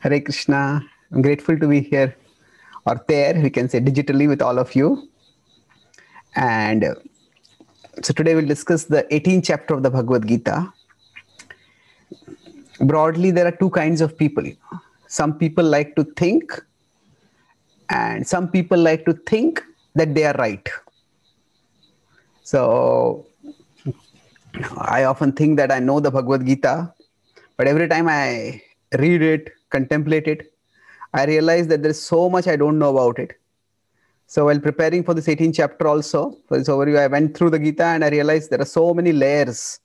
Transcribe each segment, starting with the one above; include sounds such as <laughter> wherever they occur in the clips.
Hare Krishna. I'm grateful to be here or there, we can say digitally with all of you. And uh, so today we'll discuss the 18th chapter of the Bhagavad Gita. Broadly, there are two kinds of people. Some people like to think, and some people like to think that they are right. So I often think that I know the Bhagavad Gita, but every time I read it, contemplate it, I realized that there's so much I don't know about it. So while preparing for this 18th chapter also, for this overview, I went through the Gita and I realized there are so many layers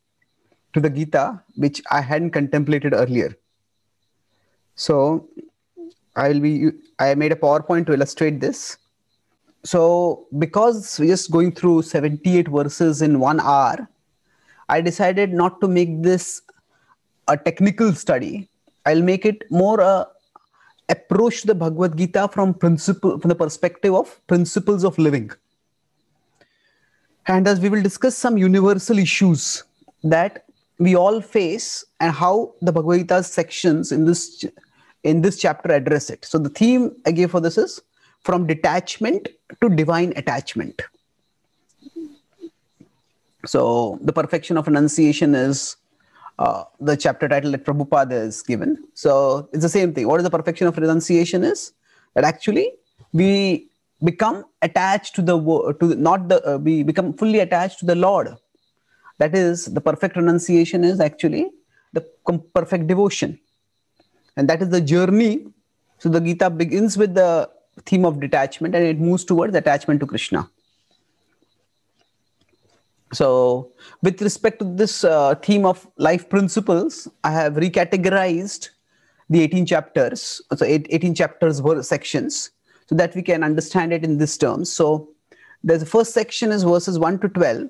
to the Gita which I hadn't contemplated earlier. So I will be I made a PowerPoint to illustrate this. So because we're just going through 78 verses in one hour, I decided not to make this a technical study. I'll make it more a approach the Bhagavad Gita from principle from the perspective of principles of living. And as we will discuss some universal issues that we all face and how the Bhagavad Gita's sections in this in this chapter address it. So the theme I gave for this is from detachment to divine attachment. So the perfection of renunciation is uh, the chapter title that Prabhupada is given. So it's the same thing. What is the perfection of renunciation is that actually we become attached to the to not the uh, we become fully attached to the Lord. That is the perfect renunciation is actually the perfect devotion, and that is the journey. So the Gita begins with the theme of detachment and it moves towards attachment to Krishna. So, with respect to this uh, theme of life principles, I have recategorized the 18 chapters, so 18 chapters were sections, so that we can understand it in this terms. So, the first section is verses 1 to 12.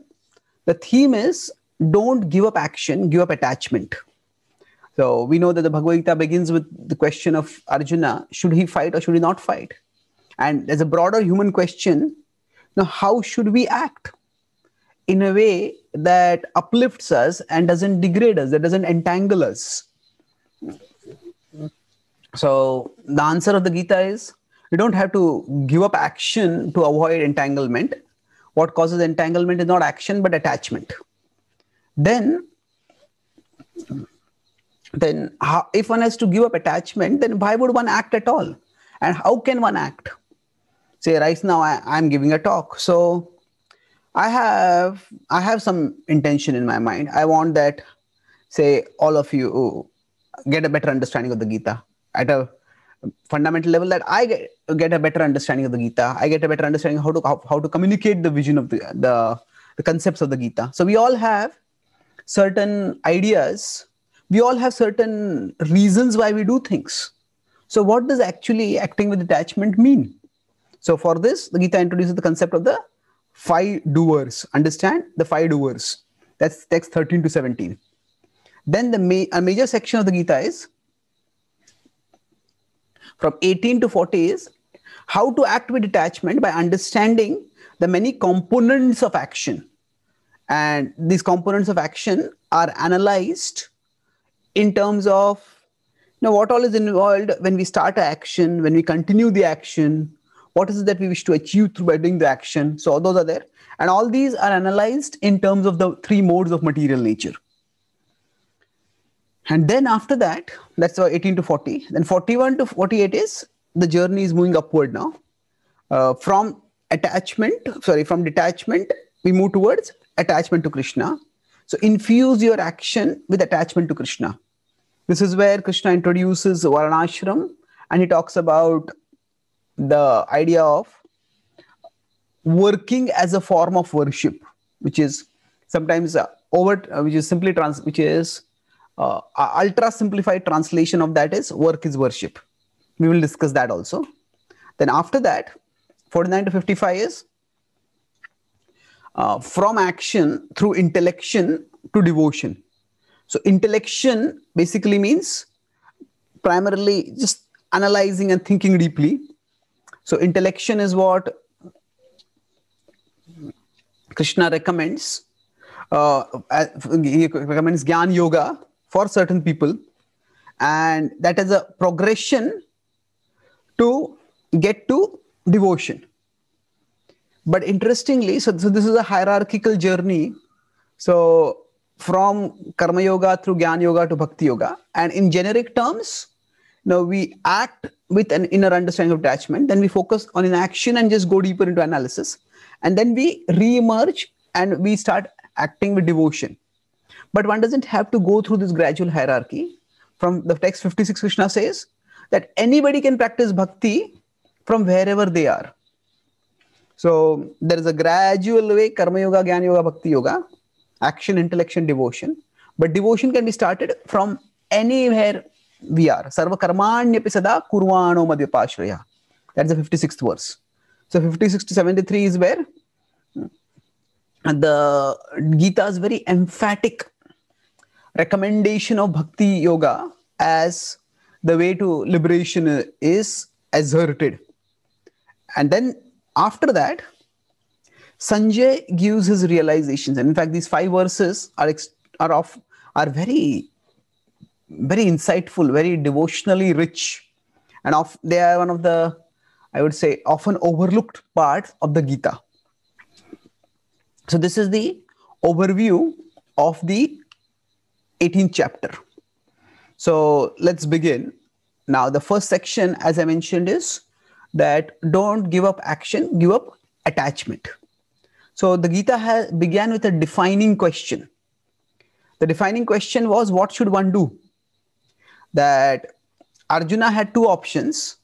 The theme is don't give up action, give up attachment. So, we know that the Bhagavad Gita begins with the question of Arjuna should he fight or should he not fight? And there's a broader human question now, how should we act? In a way that uplifts us and doesn't degrade us, that doesn't entangle us. So, the answer of the Gita is you don't have to give up action to avoid entanglement. What causes entanglement is not action but attachment. Then, then how, if one has to give up attachment, then why would one act at all? And how can one act? Say, right now I, I'm giving a talk. So, I have I have some intention in my mind. I want that, say, all of you get a better understanding of the Gita at a fundamental level. That I get, get a better understanding of the Gita. I get a better understanding how to how, how to communicate the vision of the, the the concepts of the Gita. So we all have certain ideas. We all have certain reasons why we do things. So what does actually acting with detachment mean? So for this, the Gita introduces the concept of the five doers. Understand the five doers. That's text 13 to 17. Then the ma- a major section of the Gita is from 18 to 40 is how to act with detachment by understanding the many components of action. And these components of action are analyzed in terms of you know, what all is involved when we start action, when we continue the action, what is it that we wish to achieve through by doing the action? So all those are there. And all these are analyzed in terms of the three modes of material nature. And then after that that's 18 to 40 then 41 to 48 is the journey is moving upward now. Uh, from attachment sorry from detachment we move towards attachment to krishna. So infuse your action with attachment to krishna. This is where krishna introduces varnashram and he talks about the idea of working as a form of worship, which is sometimes uh, over, uh, which is simply trans, which is uh, ultra simplified translation of that is work is worship. We will discuss that also. Then after that, 49 to 55 is uh, from action through intellection to devotion. So intellection basically means primarily just analyzing and thinking deeply so intellection is what Krishna recommends. Uh, he recommends Gyan Yoga for certain people. and that is a progression to get to devotion. But interestingly, so, so this is a hierarchical journey. So from karma yoga through jnana yoga to bhakti yoga, and in generic terms, now we act with an inner understanding of attachment, then we focus on an action and just go deeper into analysis, and then we re-emerge and we start acting with devotion. But one doesn't have to go through this gradual hierarchy. From the text 56, Krishna says that anybody can practice bhakti from wherever they are. So there is a gradual way karma yoga, jnana yoga, bhakti yoga, action, intellection, devotion. But devotion can be started from anywhere we are. Sarva karmanyapi sada kurvano madhyapashraya. That's the 56th verse. So 56 to 73 is where the Gita's very emphatic recommendation of bhakti yoga as the way to liberation is asserted. And then after that, Sanjay gives his realizations. And in fact, these five verses are, are, of, are very, very insightful, very devotionally rich. And of, they are one of the, I would say, often overlooked parts of the Gita. So this is the overview of the 18th chapter. So let's begin. Now, the first section, as I mentioned, is that don't give up action, give up attachment. So the Gita has, began with a defining question. The defining question was, what should one do? That Arjuna had two options.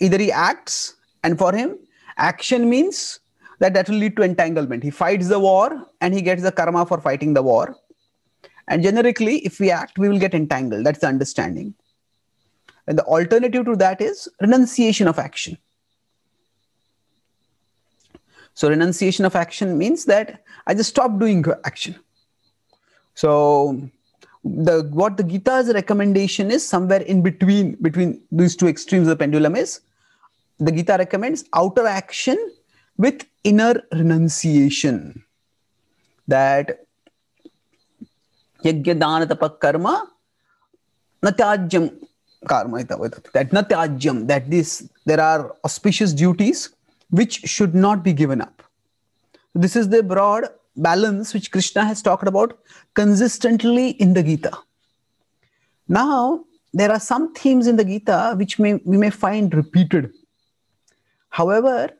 Either he acts, and for him, action means that that will lead to entanglement. He fights the war and he gets the karma for fighting the war. And generically, if we act, we will get entangled. That's the understanding. And the alternative to that is renunciation of action. So, renunciation of action means that I just stop doing action. So, the what the Gita's recommendation is somewhere in between between these two extremes of the pendulum is the Gita recommends outer action with inner renunciation. That yajna dana tapa karma karma that natyajyam that this there are auspicious duties which should not be given up. This is the broad balance which krishna has talked about consistently in the gita now there are some themes in the gita which may we may find repeated however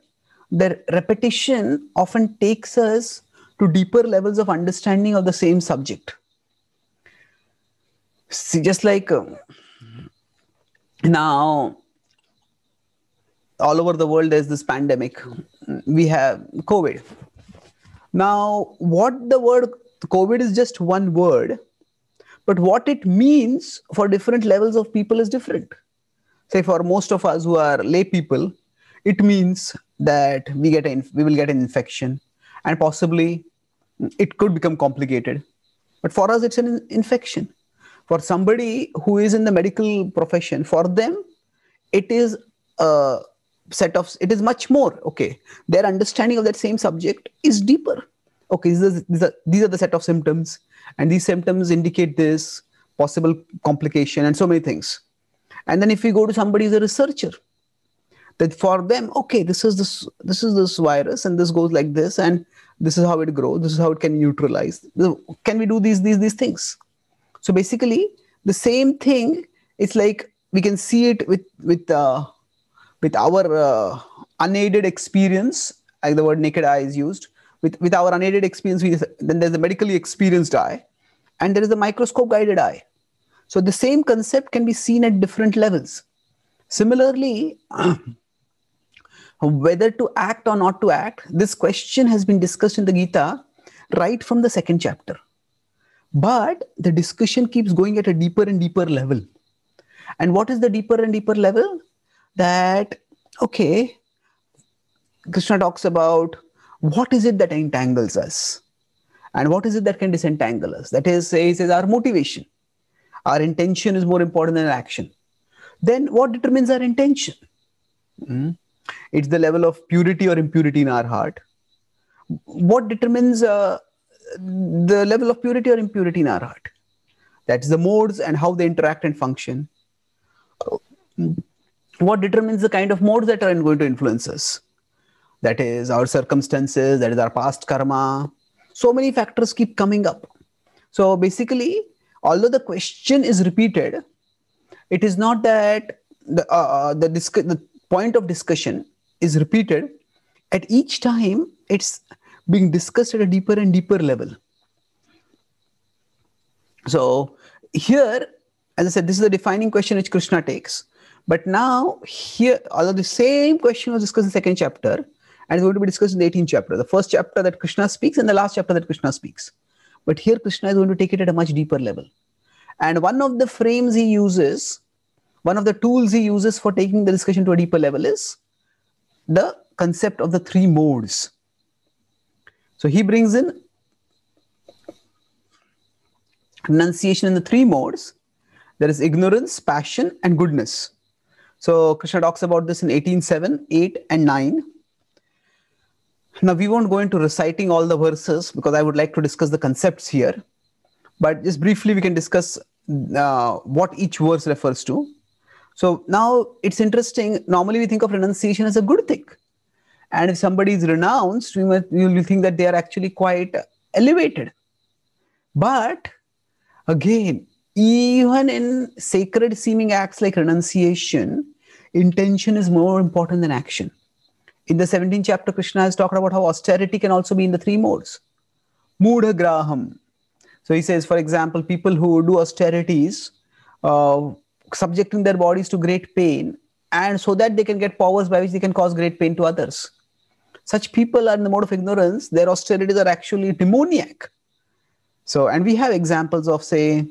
the repetition often takes us to deeper levels of understanding of the same subject. See, just like um, now, all over the world, there's this pandemic. We have COVID. Now, what the word COVID is just one word, but what it means for different levels of people is different. Say, for most of us who are lay people, it means that we get a, we will get an infection and possibly it could become complicated but for us it's an infection for somebody who is in the medical profession for them it is a set of it is much more okay. Their understanding of that same subject is deeper. Okay these are, these are, these are the set of symptoms. And these symptoms indicate this possible complication and so many things. And then if we go to somebody who's a researcher that for them okay this is this this is this virus and this goes like this and this is how it grows this is how it can neutralize. Can we do these these these things? So basically the same thing it's like we can see it with with uh, with our uh, unaided experience like the word naked eye is used with with our unaided experience we, then there's the medically experienced eye and there is the microscope guided eye so the same concept can be seen at different levels similarly <clears throat> whether to act or not to act, this question has been discussed in the Gita right from the second chapter. But the discussion keeps going at a deeper and deeper level. And what is the deeper and deeper level? That, okay, Krishna talks about what is it that entangles us? And what is it that can disentangle us? That is, he says, our motivation. Our intention is more important than action. Then what determines our intention? Mm-hmm it's the level of purity or impurity in our heart what determines uh, the level of purity or impurity in our heart That is the modes and how they interact and function. What determines the kind of modes that are going to influence us? That is our circumstances, that is our past karma. So many factors keep coming up. So basically, although the question is repeated, it is not that the, uh, uh the, the point of discussion is repeated. At each time, it's being discussed at a deeper and deeper level. So here, as I said, this is the defining question which Krishna takes. But now here, although the same question was discussed in the second chapter, and it's going to be discussed in the 18th chapter. The first chapter that Krishna speaks and the last chapter that Krishna speaks. But here Krishna is going to take it at a much deeper level. And one of the frames he uses, one of the tools he uses for taking the discussion to a deeper level is the concept of the three modes. So he brings in renunciation in the three modes there is ignorance, passion, and goodness. So Krishna talks about this in 18.7, 8, and 9. Now we won't go into reciting all the verses because I would like to discuss the concepts here. But just briefly, we can discuss uh, what each verse refers to. So now it's interesting. Normally, we think of renunciation as a good thing. And if somebody is renounced, we might, you think that they are actually quite elevated. But again, even in sacred seeming acts like renunciation, intention is more important than action. In the 17th chapter, Krishna has talked about how austerity can also be in the three modes. Mudha graham. So he says, for example, people who do austerities, uh, subjecting their bodies to great pain, and so that they can get powers by which they can cause great pain to others. Such people are in the mode of ignorance. Their austerities are actually demoniac. So, and we have examples of, say,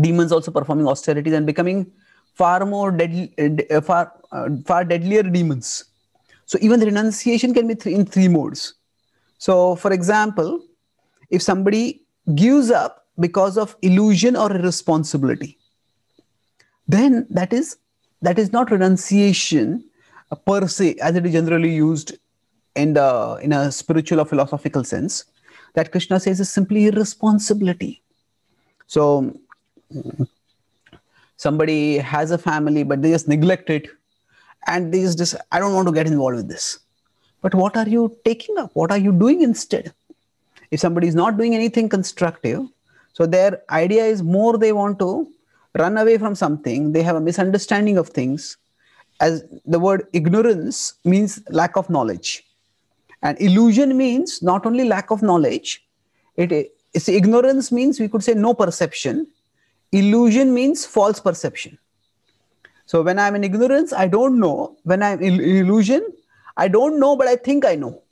demons also performing austerities and becoming far more deadly, uh, far, uh, far deadlier demons so even the renunciation can be th- in three modes. So, for example, if somebody gives up because of illusion or irresponsibility, then that is that is not renunciation uh, per se, as it is generally used in the in a spiritual or philosophical sense. That Krishna says is simply irresponsibility. So somebody has a family, but they just neglect it. And this just i don't want to get involved with this. But what are you taking up? What are you doing instead? If somebody is not doing anything constructive so their idea is more they want to run away from something. They have a misunderstanding of things. As the word ignorance means lack of knowledge. And illusion means not only lack of knowledge it is ignorance means we could say no perception illusion means false perception so when I'm in ignorance, I don't know. When I'm in illusion, I don't know, but I think I know.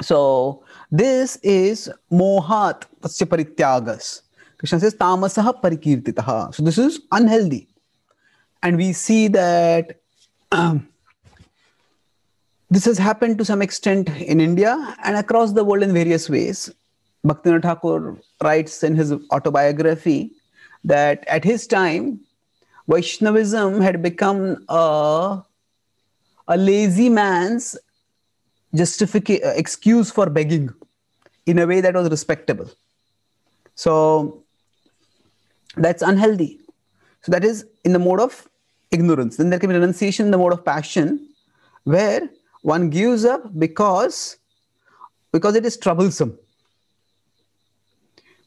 So this is mohat tasya parityagas. Krishna says tamasah parikirtitaha. So this is unhealthy. And we see that um, <clears throat> this has happened to some extent in India and across the world in various ways. Bhaktivinoda Thakur writes in his autobiography that at his time, Vaishnavism had become a, a lazy man's justification excuse for begging in a way that was respectable. So that's unhealthy. So that is in the mode of ignorance. Then there can be renunciation in the mode of passion, where one gives up because because it is troublesome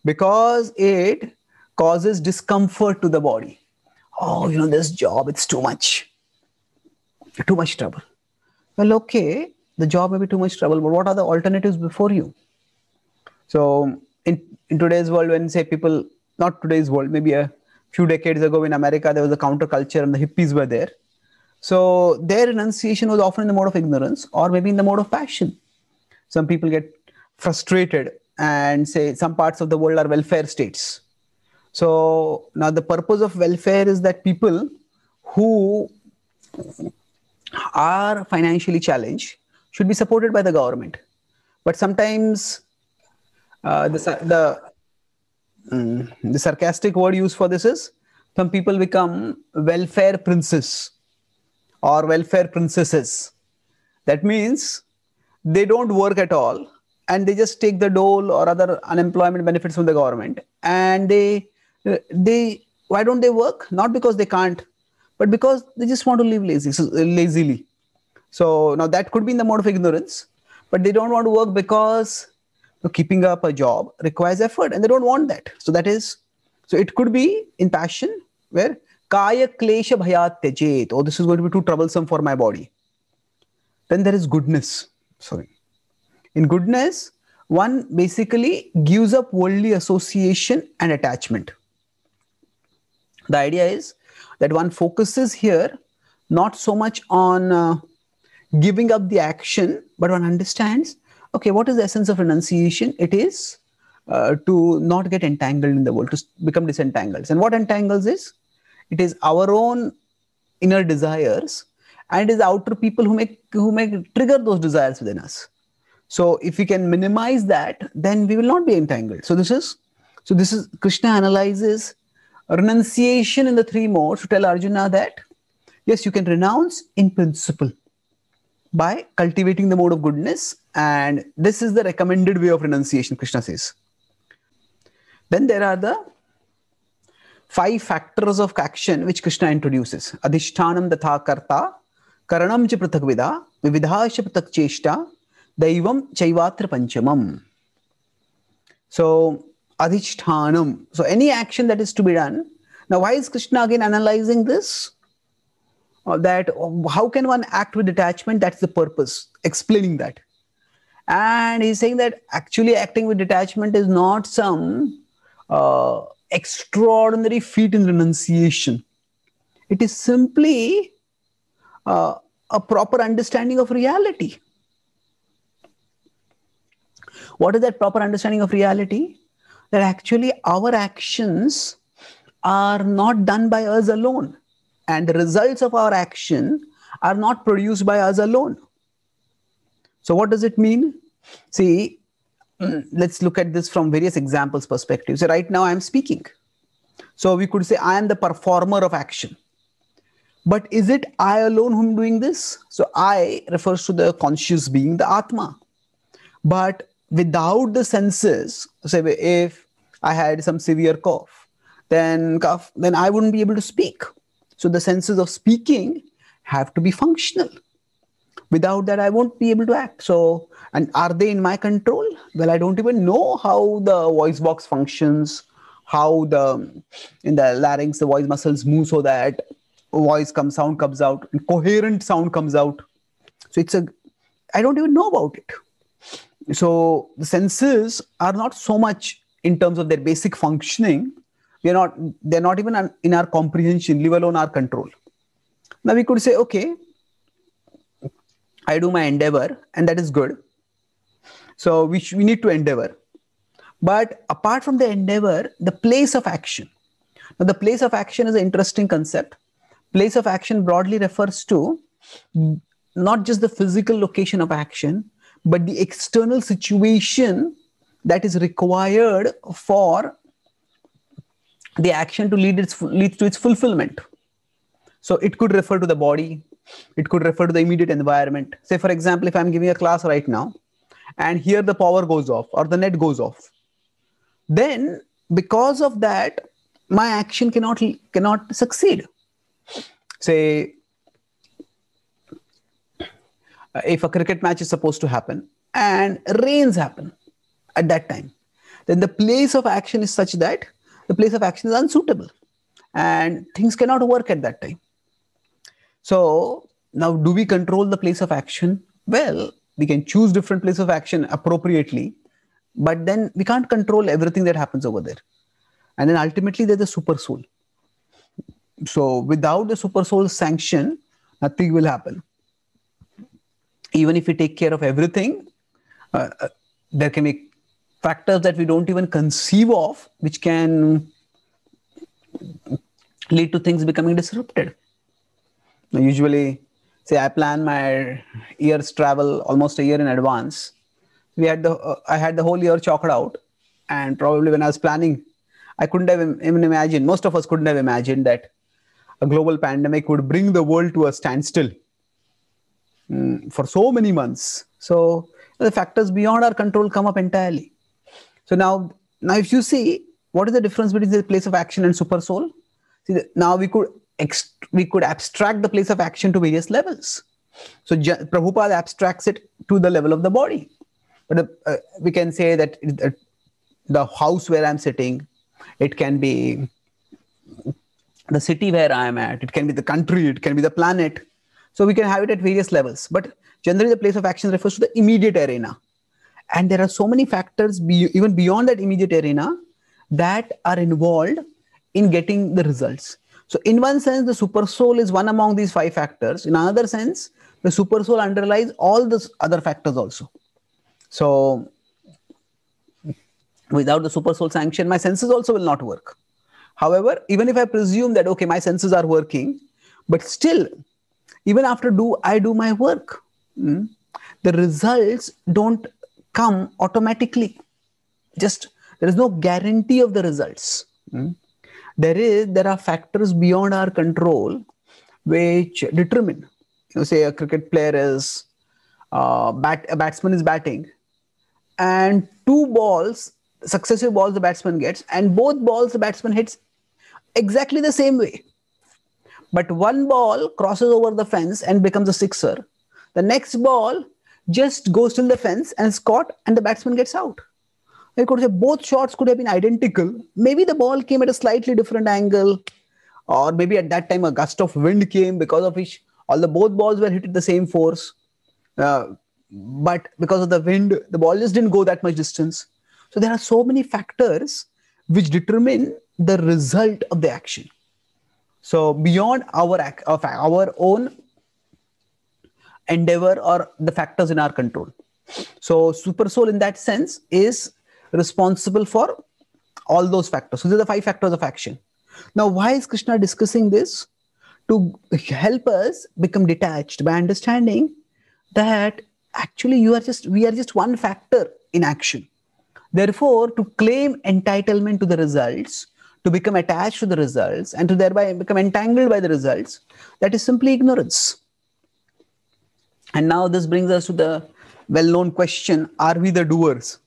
because it causes discomfort to the body. Oh, you know, this job, it's too much. Too much trouble. Well, okay, the job may be too much trouble, but what are the alternatives before you? So, in, in today's world, when say people, not today's world, maybe a few decades ago in America, there was a counterculture and the hippies were there. So, their renunciation was often in the mode of ignorance or maybe in the mode of passion. Some people get frustrated and say some parts of the world are welfare states so now the purpose of welfare is that people who are financially challenged should be supported by the government. But sometimes uh, the, the, um, the sarcastic word used for this is some people become welfare princes or welfare princesses. That means they don't work at all and they just take the dole or other unemployment benefits from the government. And they they why don't they work? Not because they can't but because they just want to live lazy, lazily. So now that could be in the mode of ignorance but they don't want to work because keeping up a job requires effort and they don't want that. So that is so it could be in passion where kaya klesha bhayat tejet oh this is going to be too troublesome for my body. Then there is goodness. Sorry in goodness one basically gives up worldly association and attachment. The idea is that one focuses here not so much on uh, giving up the action but one understands okay what is the essence of renunciation? It is uh, to not get entangled in the world to become disentangled. And what entangles is it is our own inner desires and it is outer people who make who make trigger those desires within us so if we can minimize that then we will not be entangled. So this is so this is krishna analyzes renunciation in the three modes to tell arjuna that yes you can renounce in principle by cultivating the mode of goodness and this is the recommended way of renunciation krishna says. Then there are the five factors of action which krishna introduces. Adhishtanam tatha karta karanam cha prathak vida vividhasya prathak cheshta daivam chaivatra panchamam so adhishtanam so any action that is to be done. Now why is krishna again analyzing this? Uh, that uh, how can one act with detachment? That's the purpose explaining that. And he's saying that actually acting with detachment is not some uh, extraordinary feat in renunciation. It is simply a proper understanding of reality what is that proper understanding of reality that actually our actions are not done by us alone and the results of our action are not produced by us alone. So, what does it mean? See, <clears throat> let's look at this from various examples perspectives. So, right now I'm speaking. So, we could say I am the performer of action. But is it I alone whom doing this? So, I refers to the conscious being, the Atma. But without the senses, say if I had some severe cough, then cough, then I wouldn't be able to speak so the senses of speaking have to be functional. Without that, I won't be able to act. So, and are they in my control? Well, I don't even know how the voice box functions, how the in the larynx the voice muscles move so that voice comes, sound comes out, and coherent sound comes out. So it's a I don't even know about it. So the senses are not so much in terms of their basic functioning, we are not they're not even in our comprehension leave alone our control. Now we could say okay i do my endeavor and that is good. So we, we need to endeavor. But apart from the endeavor the place of action. Now the place of action is an interesting concept. Place of action broadly refers to not just the physical location of action but the external situation that is required for the action to lead its leads to its fulfillment. So it could refer to the body it could refer to the immediate environment. Say for example if i'm giving a class right now and here the power goes off or the net goes off then because of that my action cannot cannot succeed. Say if a cricket match is supposed to happen and rains happen at that time then the place of action is such that the place of action is unsuitable and things cannot work at that time. So now do we control the place of action? Well, we can choose different place of action appropriately, but then we can't control everything that happens over there. And then ultimately there's a super soul. So without the super soul sanction, nothing will happen. Even if we take care of everything, uh, uh there can be factors that we don't even conceive of, which can lead to things becoming disrupted. Usually, say I plan my year's travel almost a year in advance. We had the uh, I had the whole year chalked out, and probably when I was planning, I couldn't have even imagined. Most of us couldn't have imagined that a global pandemic would bring the world to a standstill mm, for so many months. So the factors beyond our control come up entirely. So now, now if you see what is the difference between the place of action and super soul? See, now we could we could abstract the place of action to various levels. So J- Prabhupada abstracts it to the level of the body. But uh, we can say that the house where I'm sitting, it can be the city where I am at, it can be the country, it can be the planet. So we can have it at various levels. But generally, the place of action refers to the immediate arena. And there are so many factors, be, even beyond that immediate arena, that are involved in getting the results. So, in one sense, the super soul is one among these five factors. In another sense, the super soul underlies all the other factors also. So, without the super soul sanction, my senses also will not work. However, even if I presume that okay, my senses are working, but still, even after do I do my work, hmm, the results don't come automatically. Just there is no guarantee of the results. Hmm. There is there are factors beyond our control which determine. You know, say a cricket player is uh, bat a batsman is batting, and two balls successive balls the batsman gets, and both balls the batsman hits exactly the same way. But one ball crosses over the fence and becomes a sixer. The next ball just goes till the fence and caught, and the batsman gets out. I could say both shots could have been identical. Maybe the ball came at a slightly different angle, or maybe at that time a gust of wind came because of which all the both balls were hit at the same force. Uh, but because of the wind, the ball just didn't go that much distance. So there are so many factors which determine the result of the action. So beyond our of uh, our own endeavor or the factors in our control. So super soul in that sense is responsible for all those factors. So these are the five factors of action. Now, why is Krishna discussing this? To help us become detached by understanding that actually you are just we are just one factor in action Therefore, to claim entitlement to the results, to become attached to the results, and to thereby become entangled by the results, that is simply ignorance. And now this brings us to the well known question are we the doers?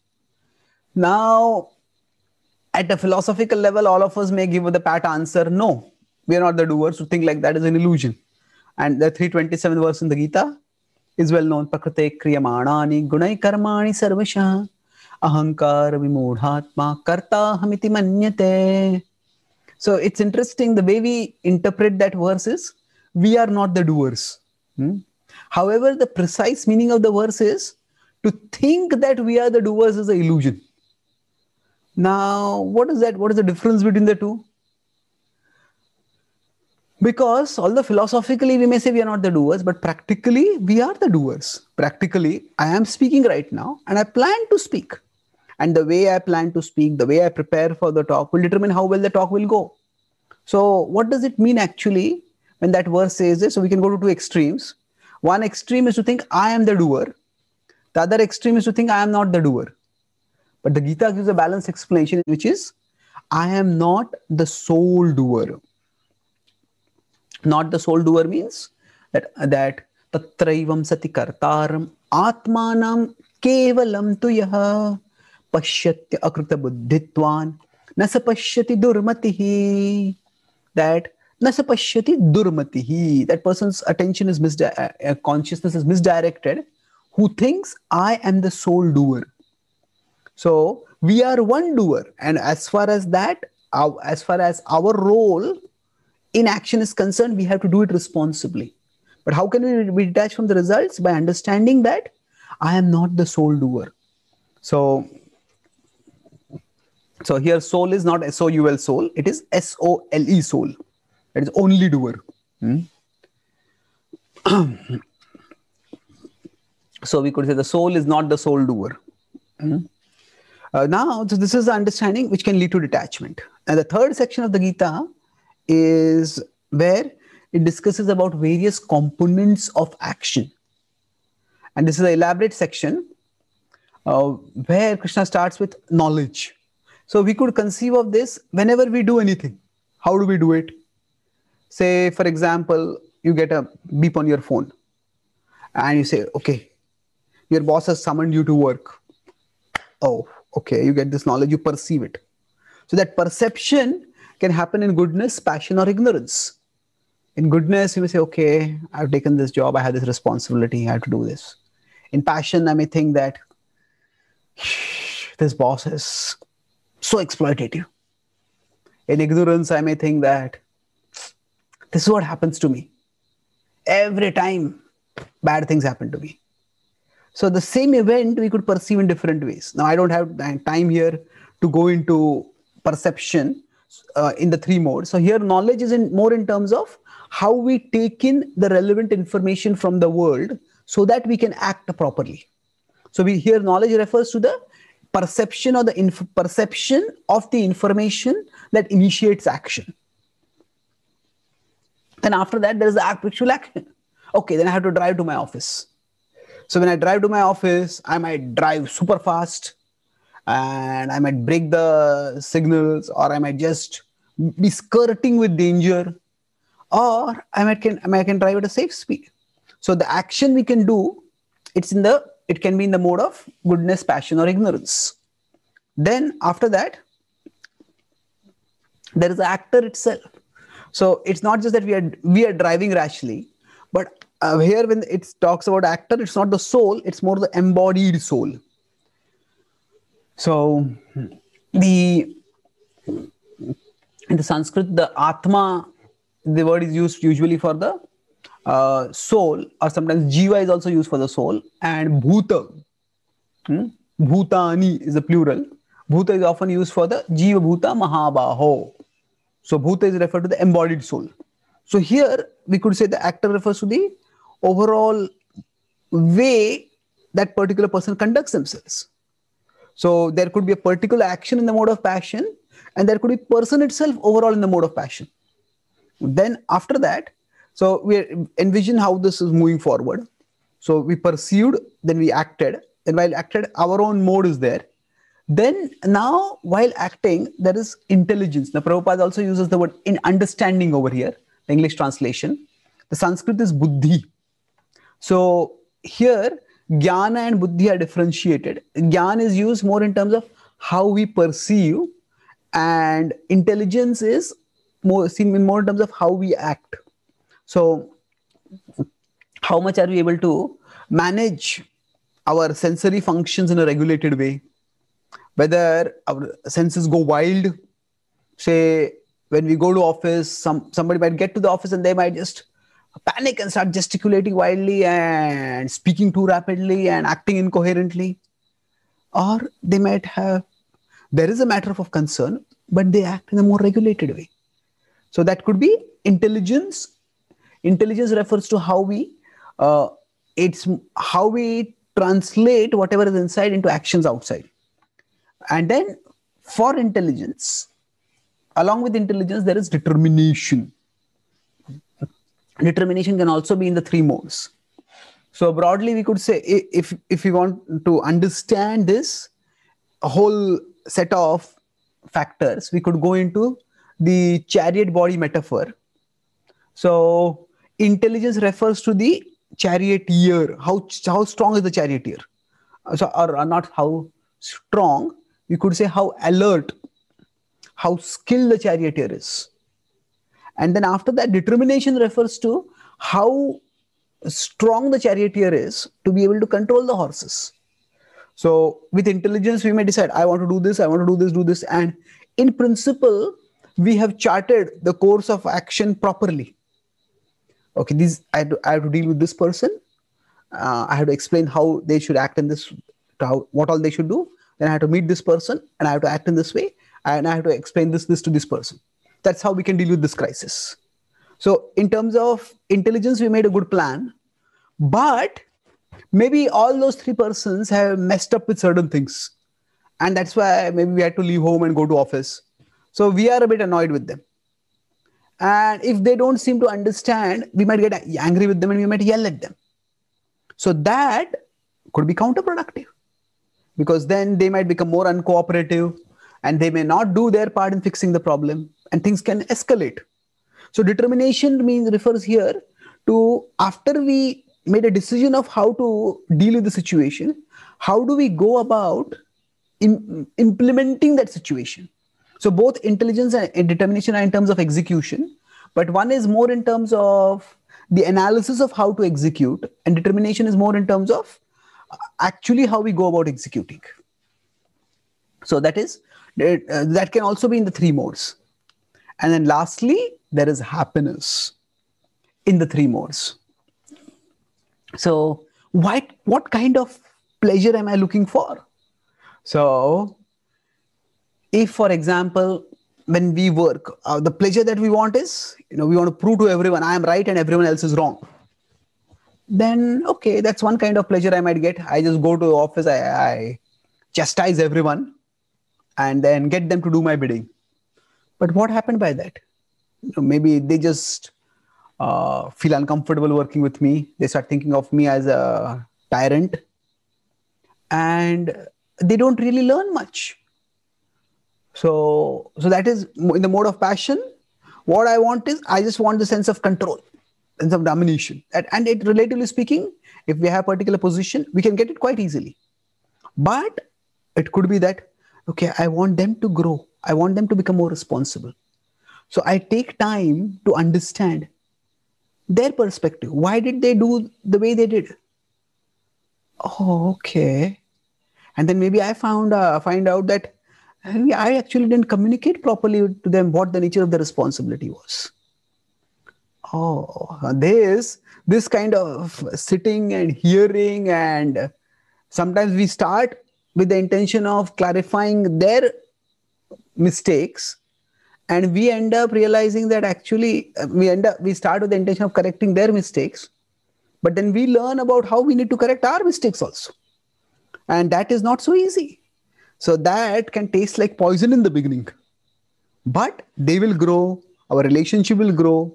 Now, at a philosophical level, all of us may give the pat answer no, we are not the doers. To think like that is an illusion. And the 327th verse in the Gita is well known Prakrite Kriyamanani Gunai Karmani Sarvasha ahankar vimodhatma karta hamiti manyate. So it's interesting the way we interpret that verse is we are not the doers. Hmm? However, the precise meaning of the verse is to think that we are the doers is an illusion. Now, what is that? What is the difference between the two? Because although philosophically we may say we are not the doers, but practically we are the doers. Practically, I am speaking right now and I plan to speak and the way i plan to speak the way i prepare for the talk will determine how well the talk will go. So what does it mean actually when that verse says this? So we can go to two extremes. One extreme is to think i am the doer. The other extreme is to think i am not the doer. But the gita gives a balanced explanation which is i am not the sole doer. Not the sole doer means that that tatraivam sati kartaram atmanam kevalam tu yaha पश्यत्य अकृत बुद्धित्वान न स पश्यति दुर्मति that न स पश्यति दुर्मति that person's attention is misdi- uh, consciousness is misdirected who thinks i am the sole doer so we are one doer and as far as that as far as our role in action is concerned we have to do it responsibly but how can we be detached from the results by understanding that i am not the sole doer so so here soul is not S-O-U-L soul, it is S-O-L-E soul. It is only doer. Hmm? <clears throat> so we could say the soul is not the sole doer. Hmm? Uh, now, so this is the understanding which can lead to detachment. And the third section of the Gita is where it discusses about various components of action. And this is an elaborate section uh, where Krishna starts with knowledge. So we could conceive of this whenever we do anything. How do we do it? Say, for example, you get a beep on your phone and you say, okay, your boss has summoned you to work. Oh, okay, you get this knowledge, you perceive it. So that perception can happen in goodness, passion, or ignorance. In goodness, you may say, okay, I've taken this job, I have this responsibility, I have to do this. In passion, I may think that this boss is so exploitative. In ignorance, I may think that this is what happens to me. Every time bad things happen to me. So the same event we could perceive in different ways. Now, I don't have time here to go into perception uh, in the three modes. So here knowledge is in more in terms of how we take in the relevant information from the world so that we can act properly. So we here knowledge refers to the perception or the inf- perception of the information that initiates action. Then after that, there is the actual action. Okay, then I have to drive to my office. So when I drive to my office, I might drive super fast and I might break the signals or I might just be skirting with danger or I might can, I can drive at a safe speed. So the action we can do, it's in the it can be in the mode of goodness, passion, or ignorance. Then after that, there is the actor itself. So it's not just that we are we are driving rashly, but uh, here when it talks about actor, it's not the soul; it's more the embodied soul. So the in the Sanskrit, the Atma, the word is used usually for the uh, soul, or sometimes Jiva is also used for the soul, and Bhuta, hmm? Bhutani is the plural. Bhuta is often used for the Jiva Bhuta Mahabaho. So Bhuta is referred to the embodied soul. So here we could say the actor refers to the overall way that particular person conducts themselves. So there could be a particular action in the mode of passion, and there could be person itself overall in the mode of passion. Then after that, so we envision how this is moving forward. So we perceived, then we acted, and while acted, our own mode is there. Then now, while acting, there is intelligence. Now, Prabhupada also uses the word in understanding over here, the English translation. The Sanskrit is buddhi. So here, jnana and buddhi are differentiated. Jnana is used more in terms of how we perceive, and intelligence is more seen in more in terms of how we act. So, how much are we able to manage our sensory functions in a regulated way? Whether our senses go wild, say when we go to office, some somebody might get to the office and they might just panic and start gesticulating wildly and speaking too rapidly and acting incoherently. Or they might have, there is a matter of concern, but they act in a more regulated way. So that could be intelligence. Intelligence refers to how we, uh, it's how we translate whatever is inside into actions outside. And then for intelligence, along with intelligence, there is determination. Determination can also be in the three modes. So broadly we could say if if we want to understand this whole set of factors we could go into the chariot body metaphor. So intelligence refers to the charioteer how how strong is the charioteer so or, or not how strong we could say how alert how skilled the charioteer is and then after that, determination refers to how strong the charioteer is to be able to control the horses. So with intelligence, we may decide, I want to do this, I want to do this, do this. And in principle, we have charted the course of action properly. Okay, these I have to, I have to deal with this person. Uh, I have to explain how they should act in this, how, what all they should do. Then I have to meet this person and I have to act in this way. And I have to explain this, this to this person that's how we can deal with this crisis. So, in terms of intelligence, we made a good plan, but maybe all those three persons have messed up with certain things. And that's why maybe we had to leave home and go to office. So, we are a bit annoyed with them. And if they don't seem to understand, we might get angry with them and we might yell at them. So, that could be counterproductive because then they might become more uncooperative and they may not do their part in fixing the problem and things can escalate so determination means refers here to after we made a decision of how to deal with the situation, how do we go about Im- implementing that situation? So both intelligence and determination are in terms of execution, but one is more in terms of the analysis of how to execute, and determination is more in terms of actually how we go about executing. So that is uh, that can also be in the three modes. And then lastly, there is happiness in the three modes. So, why, what kind of pleasure am I looking for? So, if, for example, when we work, uh, the pleasure that we want is, you know, we want to prove to everyone I am right and everyone else is wrong. Then, okay, that's one kind of pleasure I might get. I just go to the office, I, I chastise everyone, and then get them to do my bidding. But what happened by that? You know, maybe they just uh, feel uncomfortable working with me. They start thinking of me as a tyrant, and they don't really learn much. So, so that is in the mode of passion. What I want is I just want the sense of control, sense of domination. And, and it, relatively speaking, if we have a particular position, we can get it quite easily. But it could be that okay, I want them to grow. I want them to become more responsible. So I take time to understand their perspective. Why did they do the way they did? Oh, okay. And then maybe I found uh, find out that I actually didn't communicate properly to them what the nature of the responsibility was. Oh, this this kind of sitting and hearing and sometimes we start with the intention of clarifying their mistakes and we end up realizing that actually uh, we end up we start with the intention of correcting their mistakes but then we learn about how we need to correct our mistakes also and that is not so easy so that can taste like poison in the beginning. But they will grow our relationship will grow.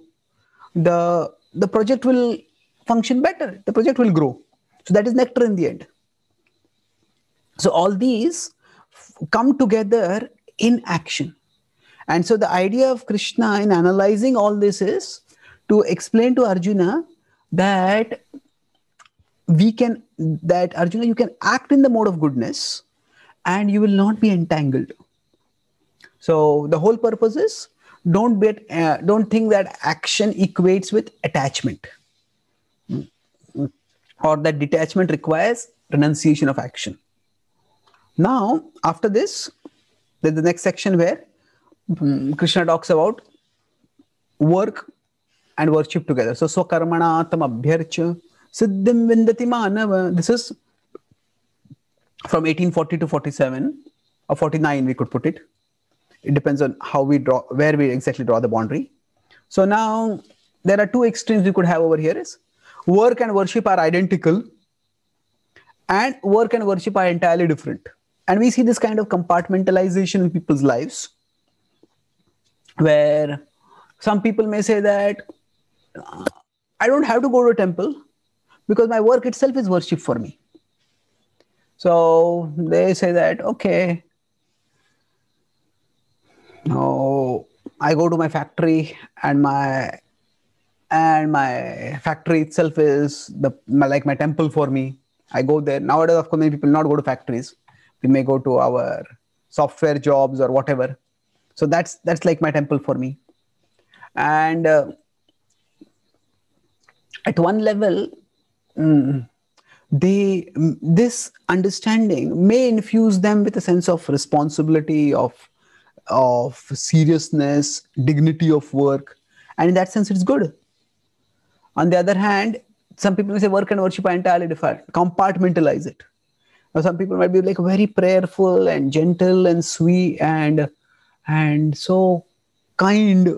The the project will function better. The project will grow. So that is nectar in the end. So all these come together in action. And so the idea of Krishna in analyzing all this is to explain to Arjuna that we can, that Arjuna, you can act in the mode of goodness and you will not be entangled. So the whole purpose is don't be, uh, don't think that action equates with attachment or that detachment requires renunciation of action. Now, after this, there's the next section where um, Krishna talks about work and worship together. So, Swakarmana tam abhyarcha siddhim vindati manava. This is from 1840 to 47 or 49, we could put it. It depends on how we draw, where we exactly draw the boundary. So now there are two extremes we could have over here is work and worship are identical and work and worship are entirely different. And we see this kind of compartmentalization in people's lives where some people may say that uh, I don't have to go to a temple because my work itself is worship for me. So they say that, okay, no, I go to my factory and my and my factory itself is the my, like my temple for me. I go there. Nowadays, of course, many people not go to factories we may go to our software jobs or whatever so that's that's like my temple for me and uh, at one level mm, they this understanding may infuse them with a sense of responsibility of of seriousness dignity of work and in that sense it's good on the other hand some people say work and worship are entirely different compartmentalize it now, some people might be like very prayerful and gentle and sweet and and so kind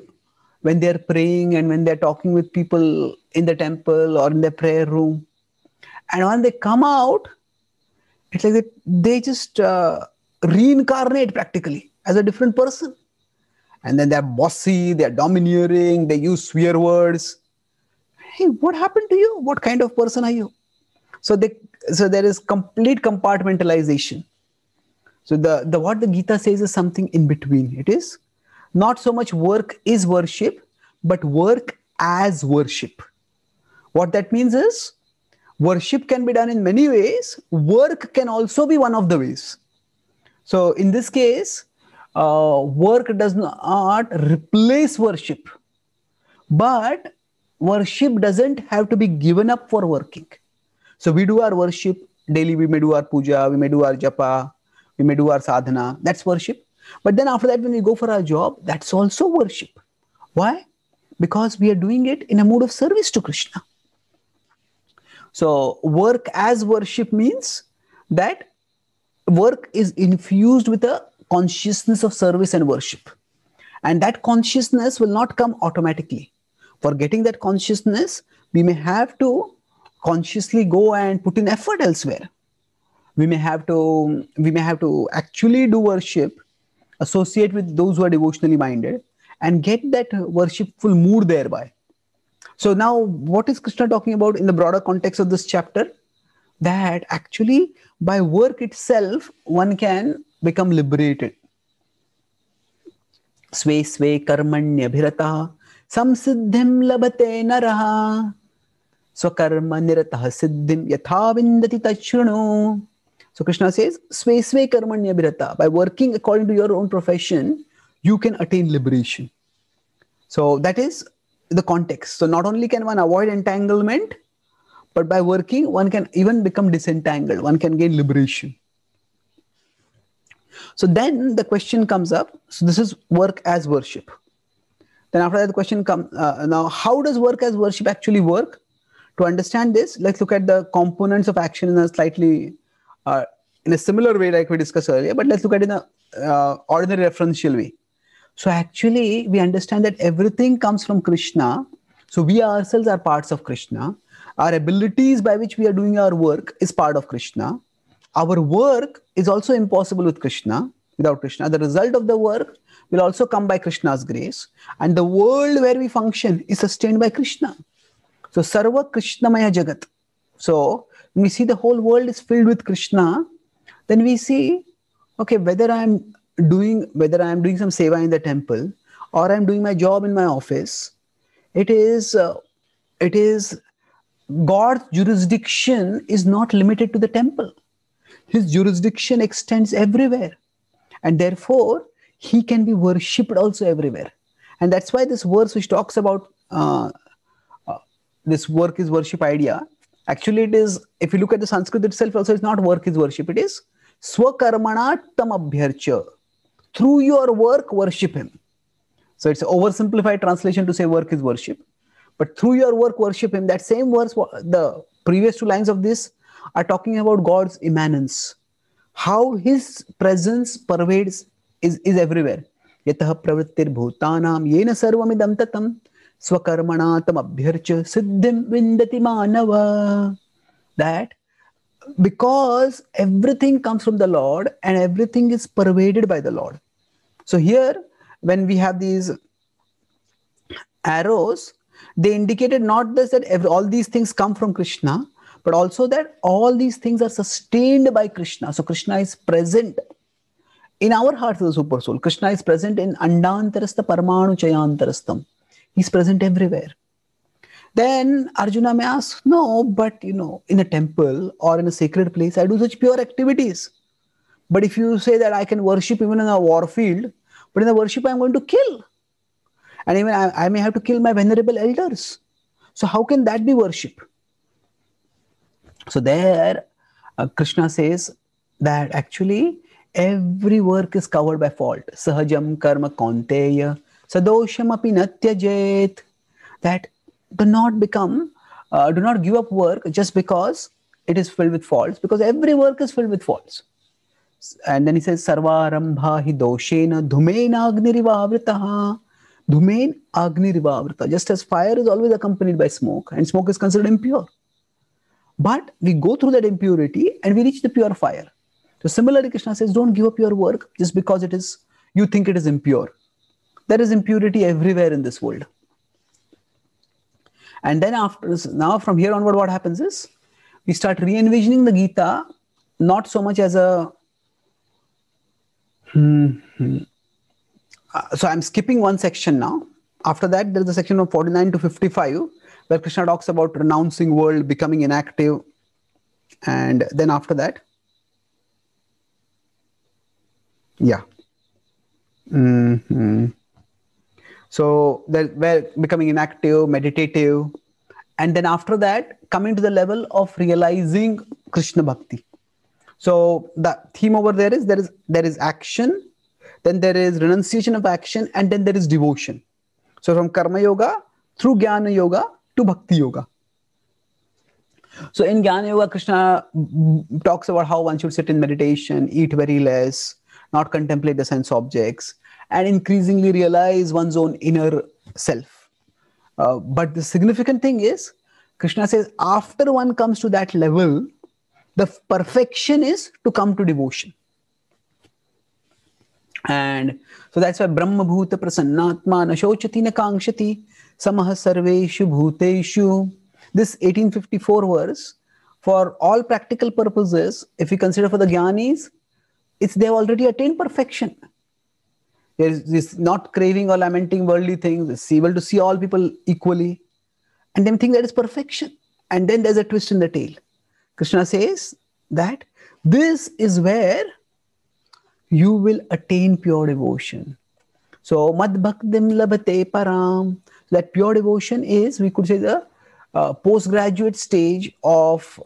when they're praying and when they're talking with people in the temple or in the prayer room. And when they come out, it's like they, they just uh, reincarnate practically as a different person. And then they're bossy, they're domineering, they use swear words. Hey, what happened to you? What kind of person are you? So they so there is complete compartmentalization so the, the what the gita says is something in between it is not so much work is worship but work as worship what that means is worship can be done in many ways work can also be one of the ways. So in this case uh, work does not replace worship but worship doesn't have to be given up for working. So we do our worship daily we may do our puja we may do our japa we may do our sadhana that's worship. But then after that when we go for our job that's also worship. Why? Because we are doing it in a mood of service to krishna so work as worship means that work is infused with a consciousness of service and worship. And that consciousness will not come automatically. For getting that consciousness we may have to consciously go and put in effort elsewhere. We may have to we may have to actually do worship associate with those who are devotionally minded and get that worshipful mood thereby so now what is krishna talking about in the broader context of this chapter that actually by work itself one can become liberated स्वे स्वे कर्मण्यभिरतः संसिद्धिं लभते नरः स्वकर्म निरतः सिद्धिं यथा विन्दति तच्छृणु So Krishna says, Sve Sve Karmanya Birata. By working according to your own profession, you can attain liberation. So that is the context. So not only can one avoid entanglement, but by working, one can even become disentangled. One can gain liberation. So then the question comes up. So this is work as worship. Then after that, the question comes uh, now: How does work as worship actually work? To understand this, let's look at the components of action in a slightly uh, in a similar way like we discussed earlier, but let's look at it in a uh, ordinary referential way. So actually, we understand that everything comes from Krishna. So we ourselves are parts of Krishna. Our abilities by which we are doing our work is part of Krishna. Our work is also impossible with Krishna, without Krishna. The result of the work will also come by Krishna's grace. And the world where we function is sustained by Krishna. So Sarva Krishnamaya Jagat. So we see the whole world is filled with krishna then we see okay whether i'm doing whether i'm doing some seva in the temple or i'm doing my job in my office it is uh, it is god's jurisdiction is not limited to the temple his jurisdiction extends everywhere and therefore he can be worshipped also everywhere and that's why this verse which talks about uh, uh, this work is worship idea Actually, it is, if you look at the Sanskrit itself, also it's not work is worship. It is swakarmana tam Through your work, worship him. So it's an oversimplified translation to say work is worship. But through your work, worship him. That same verse, the previous two lines of this are talking about God's immanence. How his presence pervades is, is everywhere. यतः प्रवृत्तिर्भूतानां येन सर्वमिदं ततं स्वकर्मणातम अभ्यर्च siddhim vindati manava that because everything comes from the lord and everything is pervaded by the lord so here when we have these arrows they indicated not just that every, all these things come from krishna but also that all these things are sustained by krishna so krishna is present in our hearts of the super soul krishna is present in andantarastha parmanu chayantarastham He's present everywhere. Then Arjuna may ask, No, but you know, in a temple or in a sacred place, I do such pure activities. But if you say that I can worship even in a war field, but in the worship I'm going to kill. And even I, I may have to kill my venerable elders. So, how can that be worship? So, there uh, Krishna says that actually every work is covered by fault. Sahajam karma kaunteya sadoshamapi natyajet that do not become uh, do not give up work just because it is filled with faults because every work is filled with faults and then he says sarvarambha hi doshena dhumena agnirivavritaha dhumen agnirivavrita just as fire is always accompanied by smoke and smoke is considered impure. But we go through that impurity and we reach the pure fire. So similarly krishna says don't give up your work just because it is you think it is impure. There is impurity everywhere in this world. And then after now from here onward what happens is we start re-envisioning the gita not so much as a hmm, hmm. Uh, so i'm skipping one section now. After that there's a section of 49 to 55 where krishna talks about renouncing world becoming inactive. And then after that yeah. Mm-hmm. so we're becoming inactive meditative. And then after that coming to the level of realizing krishna bhakti so the theme over there is there is there is action then there is renunciation of action and then there is devotion so from karma yoga through jnana yoga to bhakti yoga so in Jnana Yoga, Krishna talks about how one should sit in meditation, eat very less, not contemplate the sense objects, and increasingly realize one's own inner self. Uh, but the significant thing is, Krishna says, after one comes to that level, the perfection is to come to devotion. And so that's why Brahma Bhuta Prasannatma Nashochati Nakangshati Samah Sarveshu Bhuteshu this 1854 verse, for all practical purposes, if we consider for the Gyanis, it's they've already attained perfection. There is this not craving or lamenting worldly things, it's able to see all people equally, and then think that is perfection. And then there's a twist in the tail. Krishna says that this is where you will attain pure devotion. So, mad bhaktim param. That pure devotion is, we could say, the uh, postgraduate stage of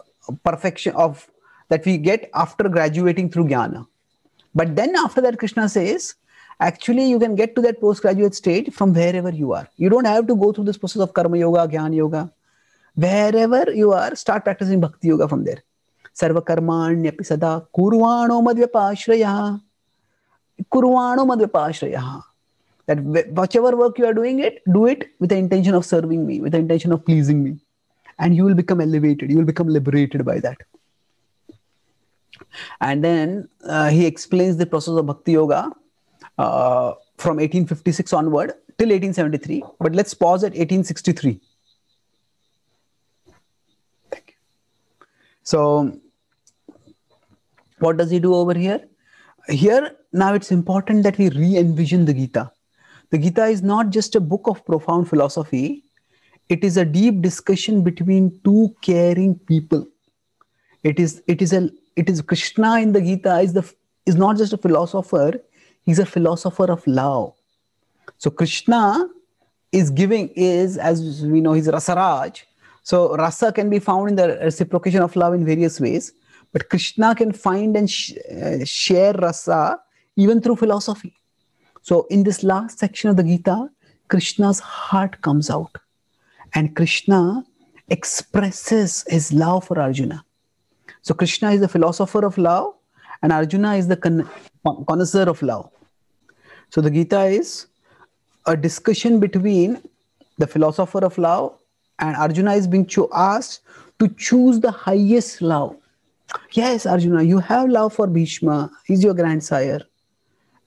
perfection of that we get after graduating through jnana but then after that krishna says actually you can get to that postgraduate stage from wherever you are you don't have to go through this process of karma yoga jnana yoga wherever you are start practicing bhakti yoga from there सर्वकर्माण्यपि सदा कुर्वाणो मद्व्यपाश्रयः कुर्वाणो मद्व्यपाश्रयः that whatever work you are doing it do it with the intention of serving me with the intention of pleasing me and you will become elevated you will become liberated by that and then uh, he explains the process of bhakti yoga uh, from 1856 onward till 1873 but let's pause at 1863 so what does he do over here here now it's important that we re-envision the gita the Gita is not just a book of profound philosophy, it is a deep discussion between two caring people. It is, it is a it is Krishna in the Gita is the is not just a philosopher, he's a philosopher of love. So Krishna is giving is as we know he's Rasaraj. So rasa can be found in the reciprocation of love in various ways, but Krishna can find and sh- uh, share rasa even through philosophy. So, in this last section of the Gita, Krishna's heart comes out, and Krishna expresses his love for Arjuna. So, Krishna is the philosopher of love, and Arjuna is the con- connoisseur of love. So, the Gita is a discussion between the philosopher of love and Arjuna is being cho- asked to choose the highest love. Yes, Arjuna, you have love for Bhishma, he's your grandsire.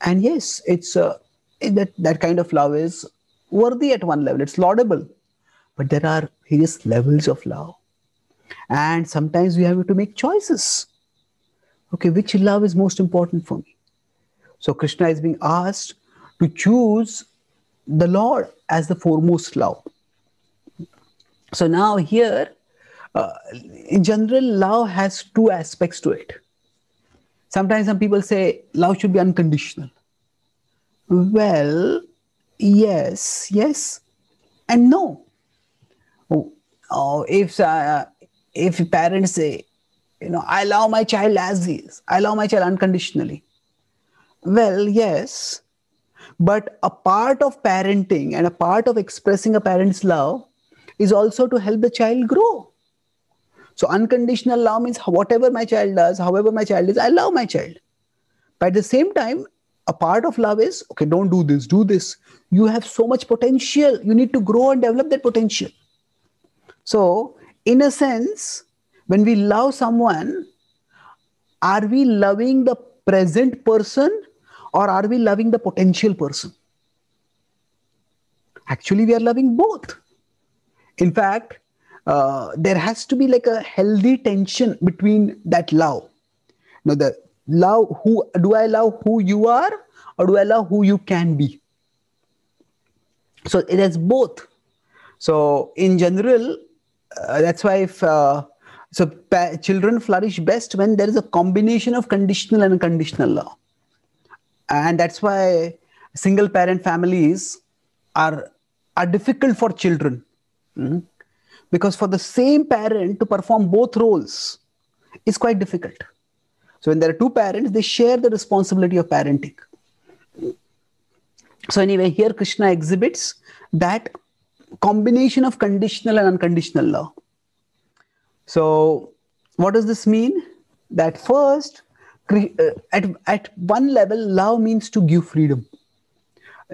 And yes it's uh, that that kind of love is worthy at one level. It's laudable. But there are various levels of love. And sometimes we have to make choices. Okay which love is most important for me? So krishna is being asked to choose the lord as the foremost love so now here uh, in general love has two aspects to it Sometimes some people say love should be unconditional. Well, yes, yes, and no. Oh, if uh, if parents say, you know, I love my child as he is, I love my child unconditionally. Well, yes, but a part of parenting and a part of expressing a parent's love is also to help the child grow. So unconditional love means whatever my child does, however my child is, I love my child. But at the same time, a part of love is okay, don't do this, do this. You have so much potential. You need to grow and develop that potential. So, in a sense, when we love someone, are we loving the present person or are we loving the potential person? Actually, we are loving both. In fact, uh, there has to be like a healthy tension between that love. Now, the love who do I love who you are or do I love who you can be? So it is both. So in general, uh, that's why if uh, So pa- children flourish best when there is a combination of conditional and unconditional love. And that's why single parent families are, are difficult for children. Mm? Because for the same parent to perform both roles is quite difficult. So when there are two parents, they share the responsibility of parenting. So anyway, here Krishna exhibits that combination of conditional and unconditional love. So what does this mean? That first, uh, at, at one level, love means to give freedom.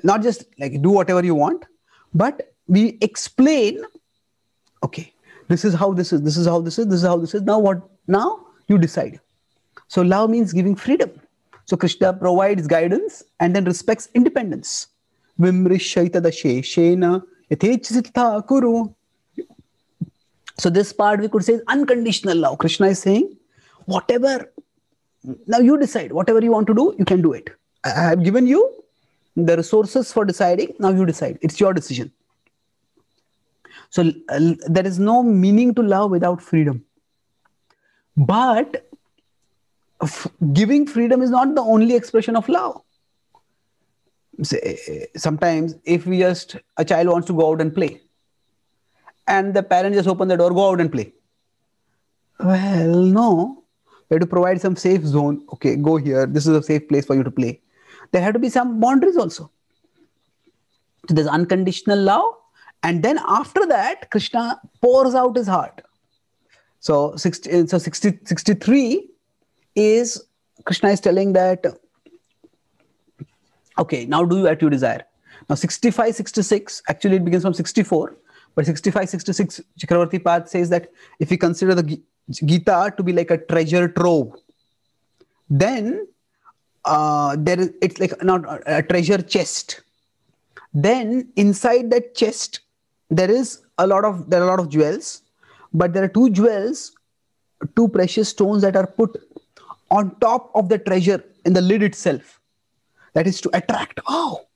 Not just like do whatever you want, but we explain, okay, this is how this is, this is how this is, this is how this is. Now what? Now you decide. So love means giving freedom. So Krishna provides guidance and then respects independence. So this part we could say is unconditional love. Krishna is saying, whatever, now you decide, whatever you want to do, you can do it. I have given you the resources for deciding, now you decide. It's your decision. So uh, there is no meaning to love without freedom. But giving freedom is not the only expression of love. Say, sometimes if we just a child wants to go out and play and the parent just open the door go out and play. Well no. We have to provide some safe zone. Okay go here. This is a safe place for you to play. There have to be some boundaries also. So there's unconditional love and then after that krishna pours out his heart so 60 so 60 63 is Krishna is telling that, okay, now do what you desire. Now 65, 66, actually it begins from 64, but 65, 66, Chakravarti Path says that if we consider the Gita to be like a treasure trove, then uh, there is it's like not a treasure chest. Then inside that chest, there is a lot of there are a lot of jewels, but there are two jewels, two precious stones that are put on top of the treasure in the lid itself. That is to attract. Oh,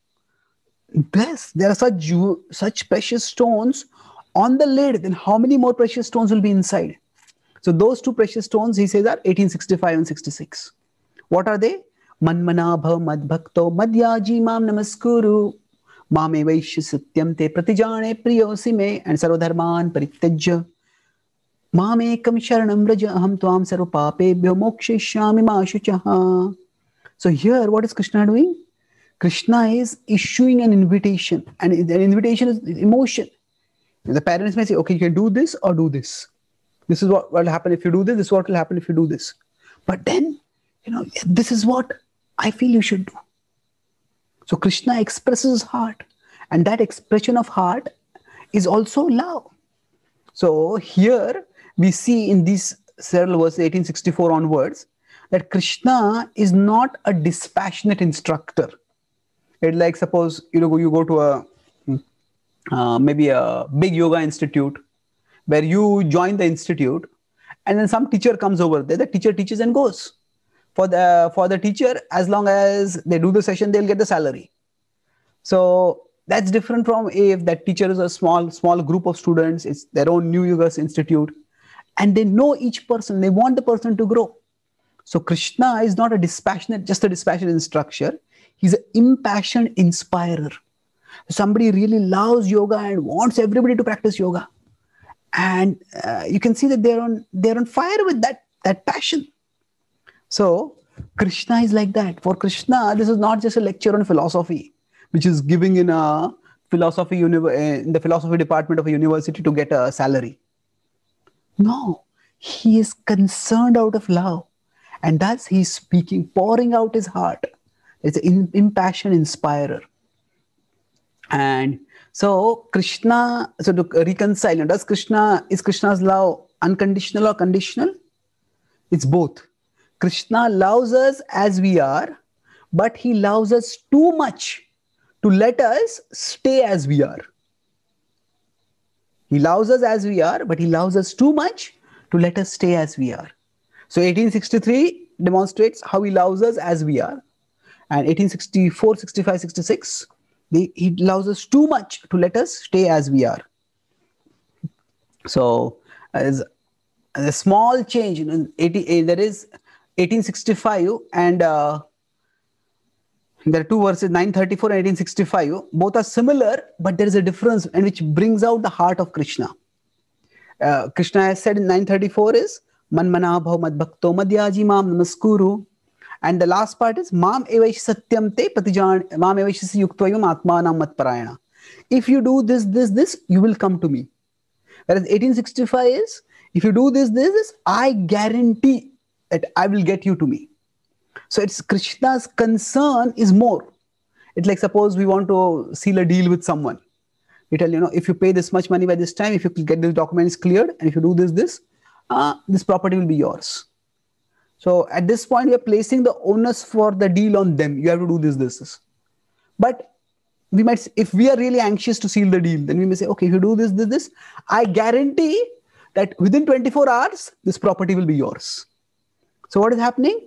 yes There are such such precious stones on the lid. Then how many more precious stones will be inside? So those two precious stones, he says, are 1865 and 66. What are they? Manmanabha madbhakto madhyaji mam namaskuru mame vaishya satyam te pratijane priyosi me and sarvadharman parityajya मामेकं शरणं व्रज अहं त्वां सर्वपापेभ्यो मोक्षयिष्यामि मा शुचः here, what is Krishna doing? Krishna is issuing an invitation, and an invitation is emotion. The parents may say, okay, you can do this or do this. This is what will happen if you do this. This is what will happen if you do this. But then, you know, this is what I feel you should do. So Krishna expresses heart, and that expression of heart is also love. So here, we see in these several verses 1864 onwards that krishna is not a dispassionate instructor. It like suppose you know you go to a uh, maybe a big yoga institute where you join the institute and then some teacher comes over there the teacher teaches and goes for the for the teacher as long as they do the session they'll get the salary. So that's different from if that teacher is a small small group of students it's their own new yoga institute and they know each person they want the person to grow. So krishna is not a dispassionate just a dispassionate instructor. He's an impassioned inspirer. Somebody really loves yoga and wants everybody to practice yoga. And uh, you can see that they're on they're on fire with that that passion so krishna is like that for krishna this is not just a lecture on philosophy which is giving in a philosophy eh, in the philosophy department of a university to get a salary no, he is concerned out of love. And thus he's speaking, pouring out his heart. It's an impassioned inspirer. And so Krishna, so to reconcile, does Krishna, is Krishna's love unconditional or conditional? It's both. Krishna loves us as we are, but he loves us too much to let us stay as we are. He loves us as we are, but he loves us too much to let us stay as we are. So 1863 demonstrates how he loves us as we are. And 1864, 65, 66, the, he loves us too much to let us stay as we are. So as a small change. You know, 80, eh, there is 1865 and uh, there are two verses 934 and 1865 both are similar but there is a difference and which brings out the heart of krishna. Uh, krishna has said in 934 is manmana bhav madhyaji mam namaskuru. And the last part is mam evaish satyam te patijan mam evaish atmanam matparayana if you do this this this you will come to me. Whereas 1865 is if you do this this this i guarantee that i will get you to me so it's Krishna's concern is more. It's like suppose we want to seal a deal with someone. We tell you know if you pay this much money by this time, if you get this documents cleared, and if you do this this, uh, this property will be yours. So at this point, we are placing the onus for the deal on them. You have to do this this this. But we might, if we are really anxious to seal the deal, then we may say, okay, if you do this this this, I guarantee that within 24 hours, this property will be yours. So what is happening?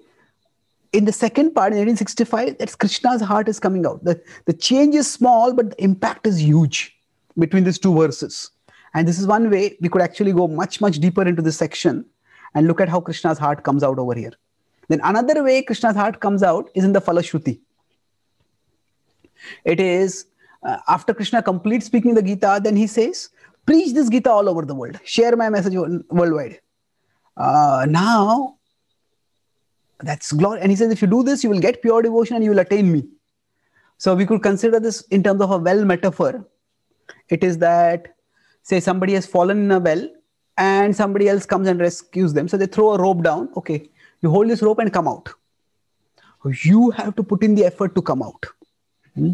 in the second part in 1865 that's krishna's heart is coming out. The, the change is small but the impact is huge between these two verses. And this is one way we could actually go much much deeper into this section and look at how krishna's heart comes out over here. Then another way krishna's heart comes out is in the falashruti it is uh, after krishna completes speaking the gita then he says preach this gita all over the world. Share my message worldwide. Uh, now that's glory. And he says, if you do this, you will get pure devotion and you will attain me. So we could consider this in terms of a well metaphor. It is that, say, somebody has fallen in a well and somebody else comes and rescues them. So they throw a rope down. Okay, you hold this rope and come out. You have to put in the effort to come out. Hmm?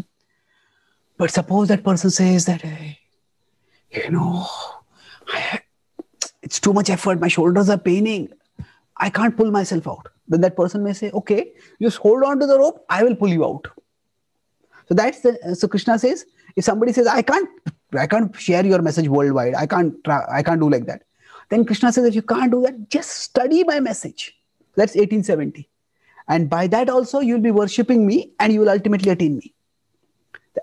But suppose that person says that, hey, you know, I, it's too much effort. My shoulders are paining. I can't pull myself out then that person may say, okay, just hold on to the rope, I will pull you out. So that's the so Krishna says, if somebody says, I can't, I can't share your message worldwide, I can't I can't do like that. Then Krishna says, if you can't do that, just study my message. That's 1870. And by that also you'll be worshipping me and you will ultimately attain me.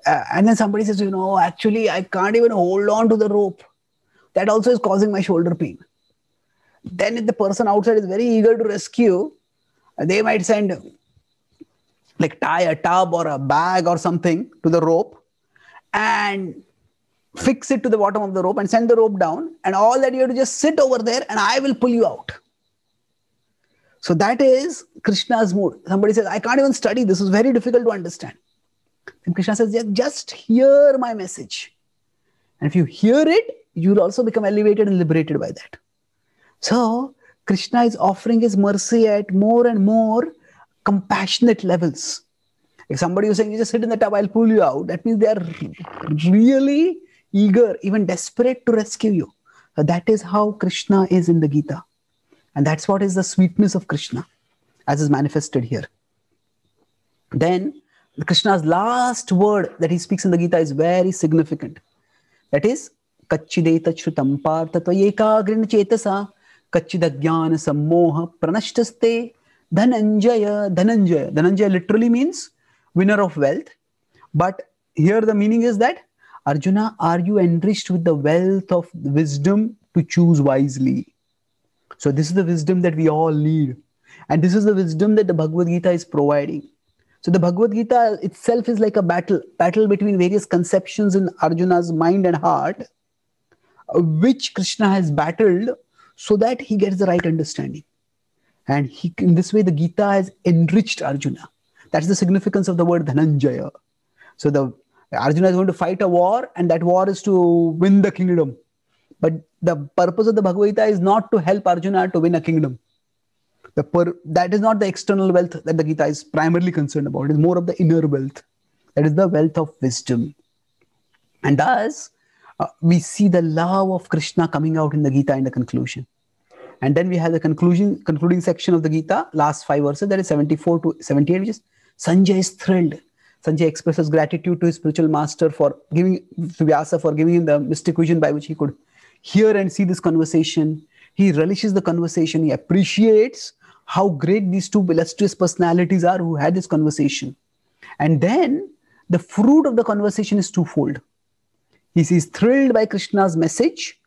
Uh, and then somebody says, you know, actually I can't even hold on to the rope. That also is causing my shoulder pain. Then if the person outside is very eager to rescue, they might send like tie a tub or a bag or something to the rope and fix it to the bottom of the rope and send the rope down. And all that you have to just sit over there and i will pull you out. So that is krishna's mood. Somebody says i can't even study. This is very difficult to understand. And krishna says just hear my message. And if you hear it you'll also become elevated and liberated by that so Krishna is offering his mercy at more and more compassionate levels. If somebody is saying, you just sit in the tub, I'll pull you out, that means they are really eager, even desperate to rescue you. So that is how Krishna is in the Gita. And that's what is the sweetness of Krishna, as is manifested here. Then, Krishna's last word that he speaks in the Gita is very significant. That is, Kachideta Shrutam Chetasa Kachidagyan Sammoha Pranashtaste Dhananjaya. Dhananjaya. Dhananjaya literally means winner of wealth. But here the meaning is that Arjuna, are you enriched with the wealth of wisdom to choose wisely? So, this is the wisdom that we all need. And this is the wisdom that the Bhagavad Gita is providing. So the Bhagavad Gita itself is like a battle, battle between various conceptions in Arjuna's mind and heart, which Krishna has battled so that he gets the right understanding. And he, in this way, the Gita has enriched Arjuna. That's the significance of the word Dhananjaya. So the Arjuna is going to fight a war, and that war is to win the kingdom. But the purpose of the Bhagavad Gita is not to help Arjuna to win a kingdom. The per, that is not the external wealth that the Gita is primarily concerned about. It is more of the inner wealth. That is the wealth of wisdom. And thus, uh, we see the love of Krishna coming out in the Gita in the conclusion. And then we have the conclusion, concluding section of the Gita, last five verses, that is 74 to 78, which is Sanjay is thrilled. Sanjay expresses gratitude to his spiritual master for giving to Vyasa for giving him the mystic vision by which he could hear and see this conversation. He relishes the conversation. He appreciates how great these two illustrious personalities are who had this conversation. And then the fruit of the conversation is twofold. He is thrilled by Krishna's message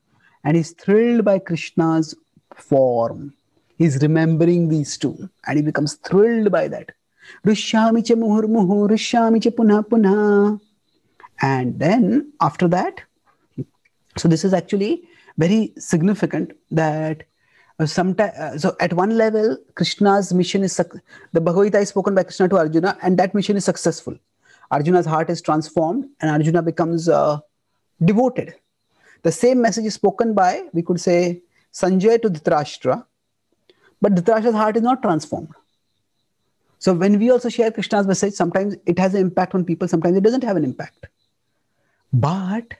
and he's thrilled by Krishna's form. He's remembering these two and he becomes thrilled by that. Muhur. And then after that, so this is actually very significant that uh, sometimes uh, so at one level krishna's mission is the bhagavad gita is spoken by krishna to arjuna and that mission is successful arjuna's heart is transformed and arjuna becomes uh, devoted the same message is spoken by, we could say, Sanjay to Dhritarashtra, but Dhritarashtra's heart is not transformed. So when we also share Krishna's message, sometimes it has an impact on people, sometimes it doesn't have an impact. But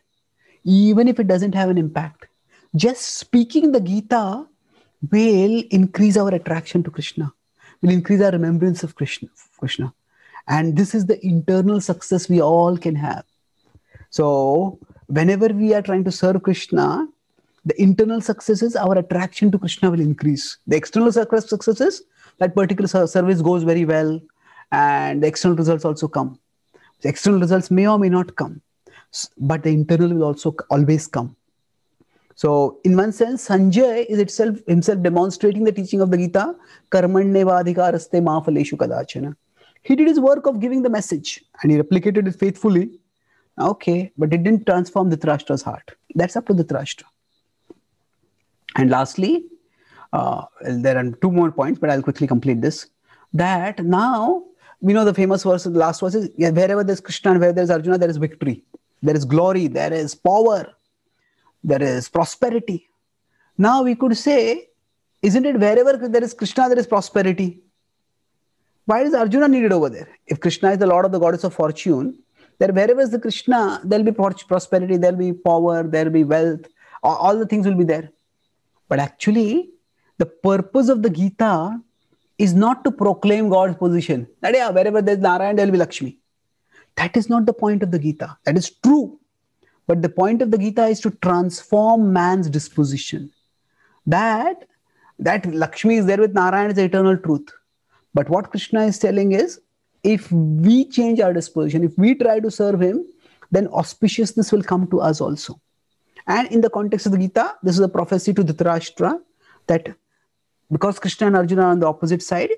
even if it doesn't have an impact, just speaking the Gita will increase our attraction to Krishna, will increase our remembrance of Krishna. Krishna. And this is the internal success we all can have. So whenever we are trying to serve Krishna, the internal successes, our attraction to Krishna will increase. The external successes, that particular service goes very well, and the external results also come. The external results may or may not come, but the internal will also always come. So, in one sense, Sanjay is itself himself demonstrating the teaching of the Gita, phaleshu kadachana. He did his work of giving the message and he replicated it faithfully Okay, but it didn't transform the Dhritarashtra's heart. That's up to the Dhritarashtra. And lastly, uh, there are two more points, but I'll quickly complete this. That now we know the famous verse, the last verse is yeah, wherever there's Krishna and where there's Arjuna, there is victory, there is glory, there is power, there is prosperity. Now we could say, isn't it wherever there is Krishna, there is prosperity? Why is Arjuna needed over there? If Krishna is the Lord of the goddess of fortune, that wherever is the Krishna, there'll be prosperity, there'll be power, there'll be wealth, all, the things will be there. But actually, the purpose of the Gita is not to proclaim God's position. That yeah, wherever there's Narayan, there'll be Lakshmi. That is not the point of the Gita. That is true. But the point of the Gita is to transform man's disposition. That that Lakshmi is there with Narayan is the eternal truth. But what Krishna is telling is if we change our disposition, if we try to serve him, then auspiciousness will come to us also. And in the context of the Gita, this is a prophecy to Dhritarashtra that because Krishna and Arjuna are on the opposite side,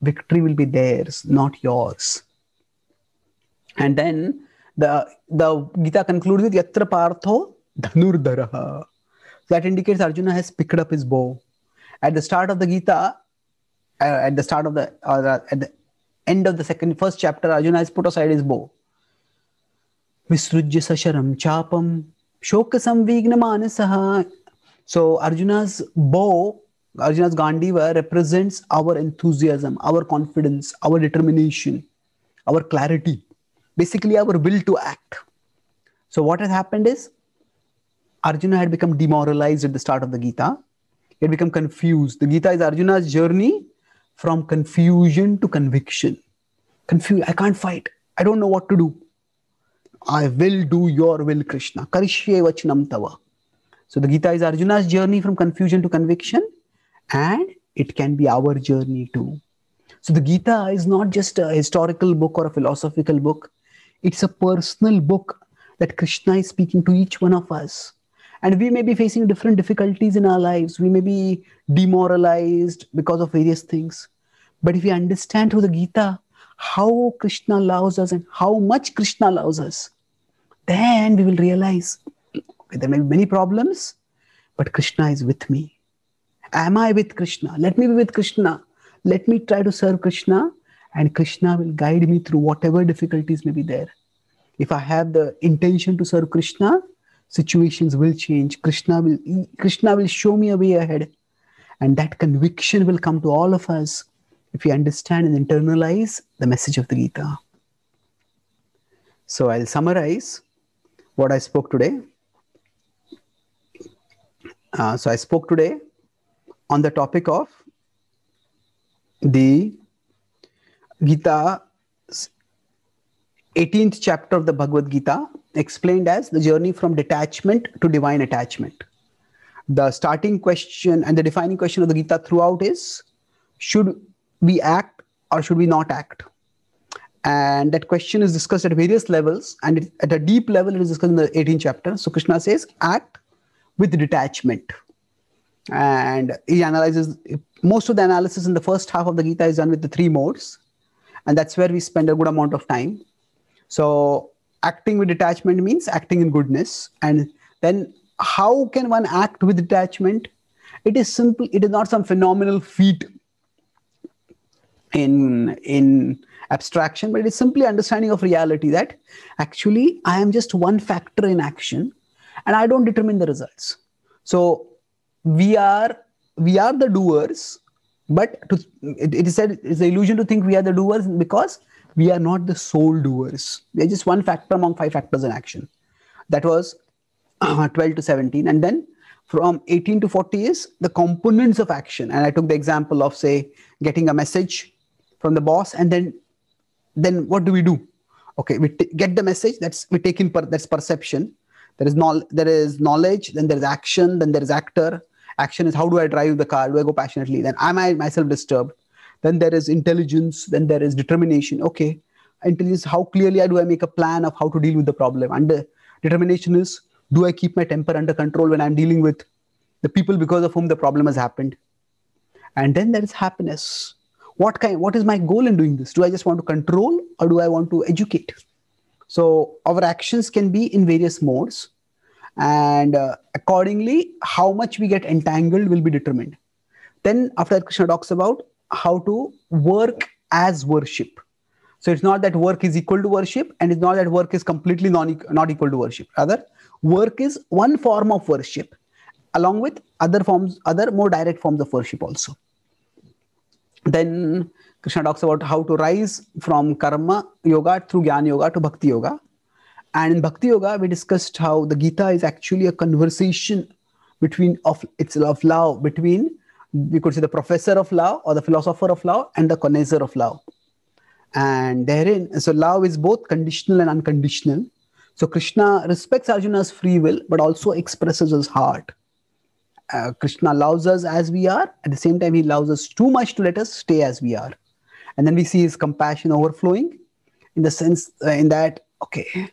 victory will be theirs, not yours. And then the, the Gita concludes with Yatra Partho Dhanurdaraha. That indicates Arjuna has picked up his bow. At the start of the Gita, uh, at the start of the, or at the end of the second first chapter, Arjuna has put aside his bow. Visrujya sasharam chapam shoka samvigna manasaha. So Arjuna's bow, Arjuna's Gandiva represents our enthusiasm, our confidence, our determination, our clarity, basically our will to act. So what has happened is Arjuna had become demoralized at the start of the Gita. He had become confused. The Gita is Arjuna's journey from confusion to conviction. Confused. I can't fight. I don't know what to do. I will do your will, Krishna. Karishye vachanam tava. So the Gita is Arjuna's journey from confusion to conviction, and it can be our journey too. So the Gita is not just a historical book or a philosophical book, it's a personal book that Krishna is speaking to each one of us. And we may be facing different difficulties in our lives. We may be demoralized because of various things. But if we understand through the Gita how Krishna loves us and how much Krishna loves us, then we will realize okay, there may be many problems, but Krishna is with me. Am I with Krishna? Let me be with Krishna. Let me try to serve Krishna, and Krishna will guide me through whatever difficulties may be there. If I have the intention to serve Krishna, situations will change. Krishna will krishna will show me a way ahead. And that conviction will come to all of us if we understand and internalize the message of the gita. So i'll summarize what i spoke today. Uh, so i spoke today on the topic of the gita 18th chapter of the bhagavad gita explained as the journey from detachment to divine attachment. The starting question and the defining question of the Gita throughout is should we act or should we not act? And that question is discussed at various levels, and it, at a deep level, it is discussed in the 18th chapter. So Krishna says, act with detachment. and he analyzes most of the analysis in the first half of the Gita is done with the three modes, and that's where we spend a good amount of time. So acting with detachment means acting in goodness, and then how can one act with detachment? It is simple. It is not some phenomenal feat in in abstraction, but it is simply understanding of reality that actually I am just one factor in action, and I don't determine the results. So we are we are the doers but to, it, it is said it's illusion to think we are the doers because we are not the sole doers. We are just one factor among five factors in action. That was uh, <clears throat> 12 to 17 and then from 18 to 40 is the components of action. And i took the example of say getting a message from the boss and then then what do we do? Okay we t- get the message that's we take in per, that's perception. There is no, there is knowledge then there is action then there is actor. Action is how do i drive the car? Do i go passionately? Then am i myself disturbed then there is intelligence then there is determination. Okay intelligence how clearly do i make a plan of how to deal with the problem? And the determination is do i keep my temper under control when i'm dealing with the people because of whom the problem has happened? And then there is happiness. What kind what is my goal in doing this? Do i just want to control or do i want to educate? So our actions can be in various modes. And uh, accordingly how much we get entangled will be determined. Then after krishna talks about how to work as worship. So it's not that work is equal to worship and it's not that work is completely non not equal to worship. Rather work is one form of worship along with other forms other more direct forms of worship also. Then krishna talks about how to rise from karma yoga through jnana yoga to bhakti yoga. And in Bhakti Yoga, we discussed how the Gita is actually a conversation between of it's of love between we could say the professor of love or the philosopher of love and the connoisseur of love. And therein, so love is both conditional and unconditional. So Krishna respects Arjuna's free will, but also expresses his heart. Uh, Krishna loves us as we are. At the same time, he loves us too much to let us stay as we are. And then we see his compassion overflowing in the sense uh, in that, okay,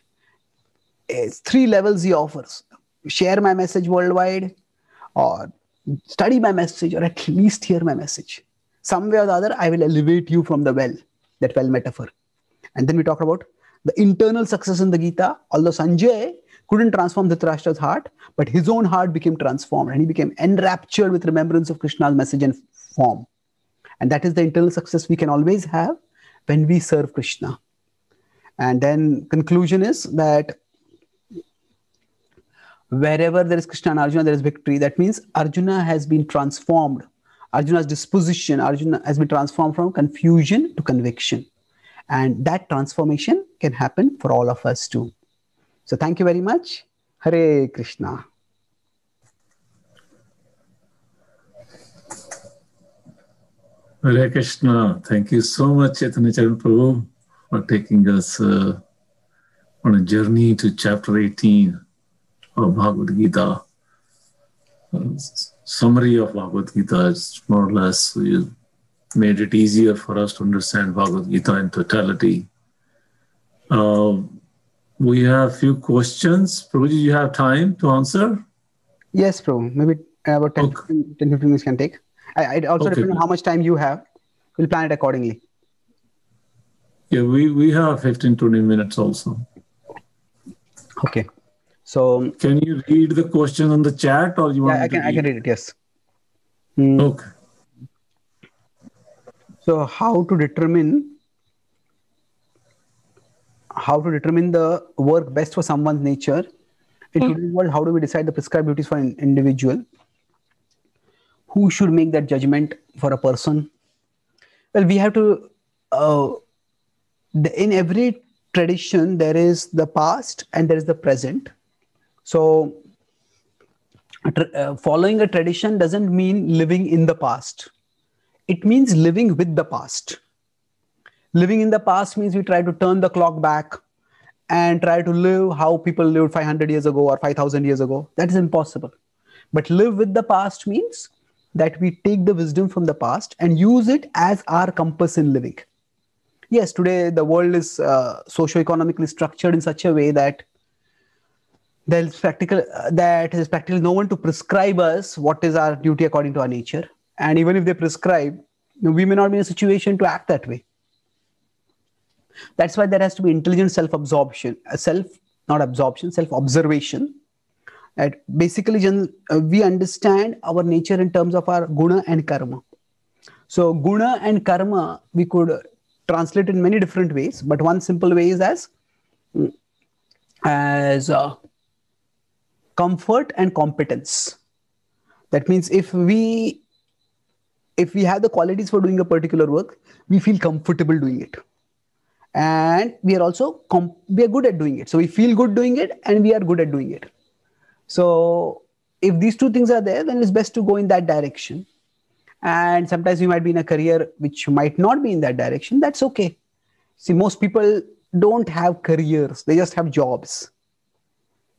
is three levels he offers share my message worldwide or study my message or at least hear my message. Some way or the other i will elevate you from the well that well metaphor. And then we talk about the internal success in the gita. Although sanjay couldn't transform dhritarashtra's heart but his own heart became transformed and he became enraptured with remembrance of krishna's message and form. And that is the internal success we can always have when we serve krishna. And then conclusion is that wherever there is Krishna and Arjuna, there is victory. That means Arjuna has been transformed. Arjuna's disposition, Arjuna has been transformed from confusion to conviction. And that transformation can happen for all of us too. So thank you very much. Hare Krishna. Hare Krishna. Thank you so much, Chaitanya Charan Prabhu, for taking us uh, on a journey to chapter 18 of Bhagavad Gita. summary of Bhagavad Gita is more or less made it easier for us to understand Bhagavad Gita in totality. Uh, we have a few questions. Prabhuji, you have time to answer? Yes, Prabhu. Maybe about 10, okay. 10 15 minutes can take. I, it also okay. depends on how much time you have. We'll plan it accordingly. Yeah, we, we have 15, 20 minutes also. Okay. So can you read the question on the chat or you want yeah, I can I can read it, yes. Mm. Okay. So how to determine how to determine the work best for someone's nature in mm. today's world how do we decide the prescribed duties for an individual who should make that judgment for a person well we have to uh, the, in every tradition there is the past and there is the present so, uh, following a tradition doesn't mean living in the past, it means living with the past. Living in the past means we try to turn the clock back and try to live how people lived 500 years ago or 5000 years ago. That is impossible. But live with the past means that we take the wisdom from the past and use it as our compass in living. Yes, today the world is uh, socio-economically structured in such a way that there's practical uh, that is practically no one to prescribe us what is our duty according to our nature. And even if they prescribe we may not be in a situation to act that way. That's why there has to be intelligent self-absorption uh, self not absorption self-observation. And basically uh, we understand our nature in terms of our guna and karma. So guna and karma we could translate in many different ways but one simple way is as as uh, comfort and competence. That means if we if we have the qualities for doing a particular work we feel comfortable doing it. And we are also we are good at doing it. So we feel good doing it and we are good at doing it. So if these two things are there then it's best to go in that direction. And sometimes we might be in a career which might not be in that direction. That's okay. See most people don't have careers. They just have jobs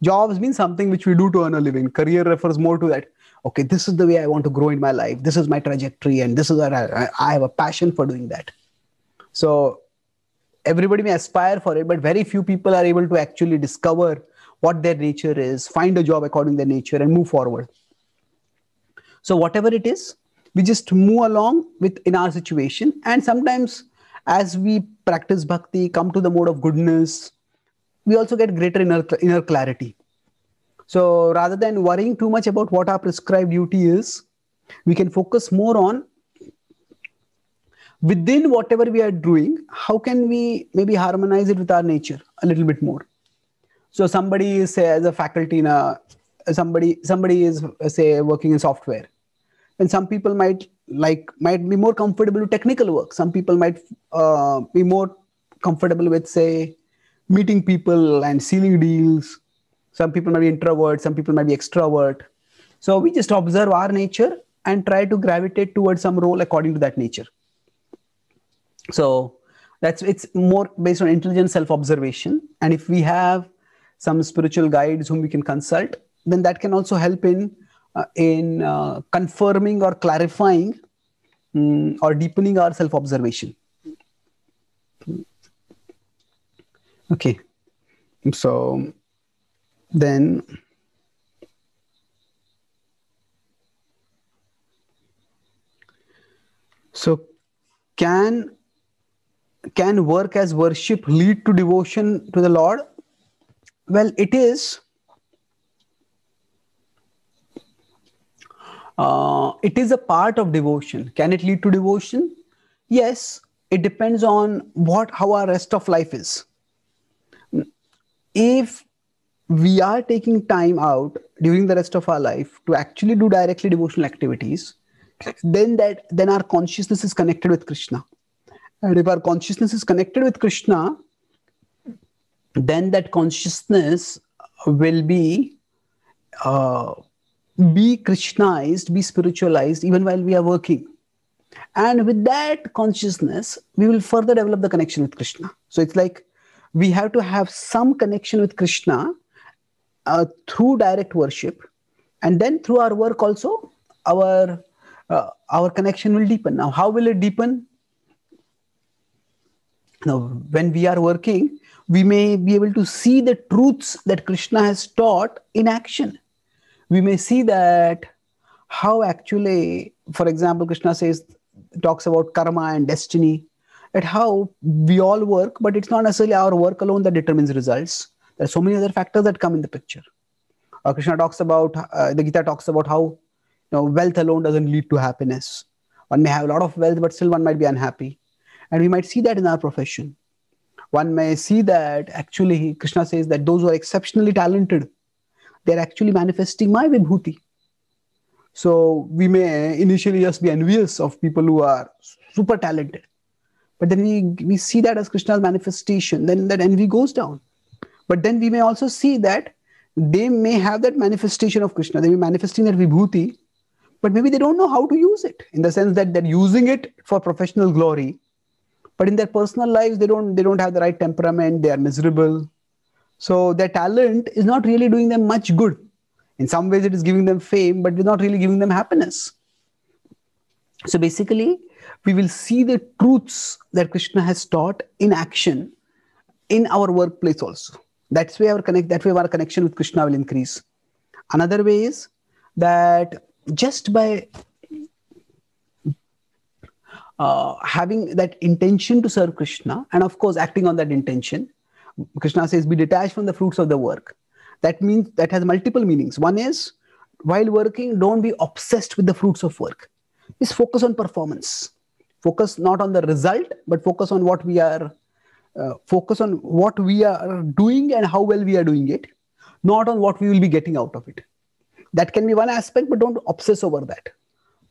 jobs mean something which we do to earn a living. Career refers more to that. Okay this is the way i want to grow in my life. This is my trajectory and this is what i, I have a passion for doing that. So everybody may aspire for it but very few people are able to actually discover what their nature is find a job according to their nature and move forward. So whatever it is we just move along with in our situation and sometimes as we practice bhakti come to the mode of goodness we also get greater inner, inner clarity. So rather than worrying too much about what our prescribed duty is we can focus more on within whatever we are doing how can we maybe harmonize it with our nature a little bit more? So somebody is say as a faculty in a somebody somebody is say working in software. And some people might like might be more comfortable with technical work. Some people might uh, be more comfortable with say meeting people and sealing deals. Some people might be introvert some people might be extrovert. So we just observe our nature and try to gravitate towards some role according to that nature. So that's it's more based on intelligent self observation and if we have some spiritual guides whom we can consult then that can also help in uh, in uh, confirming or clarifying um, or deepening our self okay. So then so can can work as worship lead to devotion to the lord? Well it is. Uh, it is a part of devotion. Can it lead to devotion? Yes. It depends on what how our rest of life is if we are taking time out during the rest of our life to actually do directly devotional activities then that then our consciousness is connected with krishna. And if our consciousness is connected with krishna then that consciousness will be uh, be krishnaized be spiritualized even while we are working. And with that consciousness we will further develop the connection with krishna. So it's like we have to have some connection with krishna uh, through direct worship. And then through our work also our uh, our connection will deepen. Now how will it deepen? Now when we are working we may be able to see the truths that krishna has taught in action. We may see that how actually for example krishna says talks about karma and destiny at how we all work but it's not necessarily our work alone that determines results. There are so many other factors that come in the picture. Uh, krishna talks about uh, the gita talks about how you know wealth alone doesn't lead to happiness. One may have a lot of wealth but still one might be unhappy. And we might see that in our profession. One may see that actually krishna says that those who are exceptionally talented they're actually manifesting my vibhuti. So we may initially just be envious of people who are super talented. But then we, we see that as Krishna's manifestation, then that envy goes down. But then we may also see that they may have that manifestation of Krishna, they may be manifesting that vibhuti, but maybe they don't know how to use it in the sense that they're using it for professional glory. But in their personal lives, they don't they don't have the right temperament, they are miserable, so their talent is not really doing them much good. In some ways, it is giving them fame, but it's not really giving them happiness. So basically, we will see the truths that Krishna has taught in action in our workplace also. That's way our connect. That way our connection with Krishna will increase. Another way is that just by uh, having that intention to serve Krishna, and of course acting on that intention, Krishna says, "Be detached from the fruits of the work." That means that has multiple meanings. One is while working, don't be obsessed with the fruits of work. Just focus on performance. Focus not on the result, but focus on what we are. Uh, focus on what we are doing and how well we are doing it, not on what we will be getting out of it. That can be one aspect, but don't obsess over that.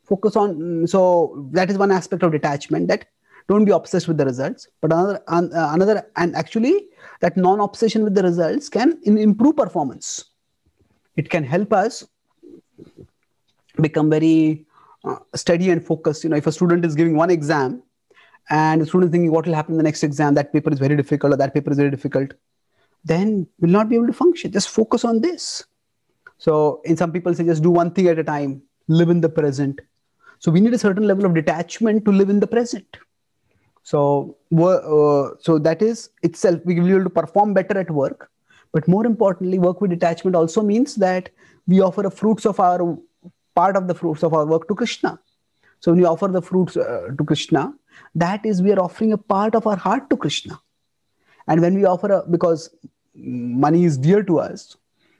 Focus on. Mm, so that is one aspect of detachment. That don't be obsessed with the results. But another, uh, another, and actually, that non-obsession with the results can improve performance. It can help us become very uh, steady and focus. You know, if a student is giving one exam and the student is thinking what will happen in the next exam, that paper is very difficult or that paper is very difficult, then will not be able to function. Just focus on this. So, in some people say just do one thing at a time, live in the present. So, we need a certain level of detachment to live in the present. So, uh, so that is itself, we will be able to perform better at work. But more importantly, work with detachment also means that we offer the fruits of our part of the fruits of our work to Krishna. So when we offer the fruits uh, to Krishna, that is we are offering a part of our heart to Krishna. And when we offer a, because money is dear to us,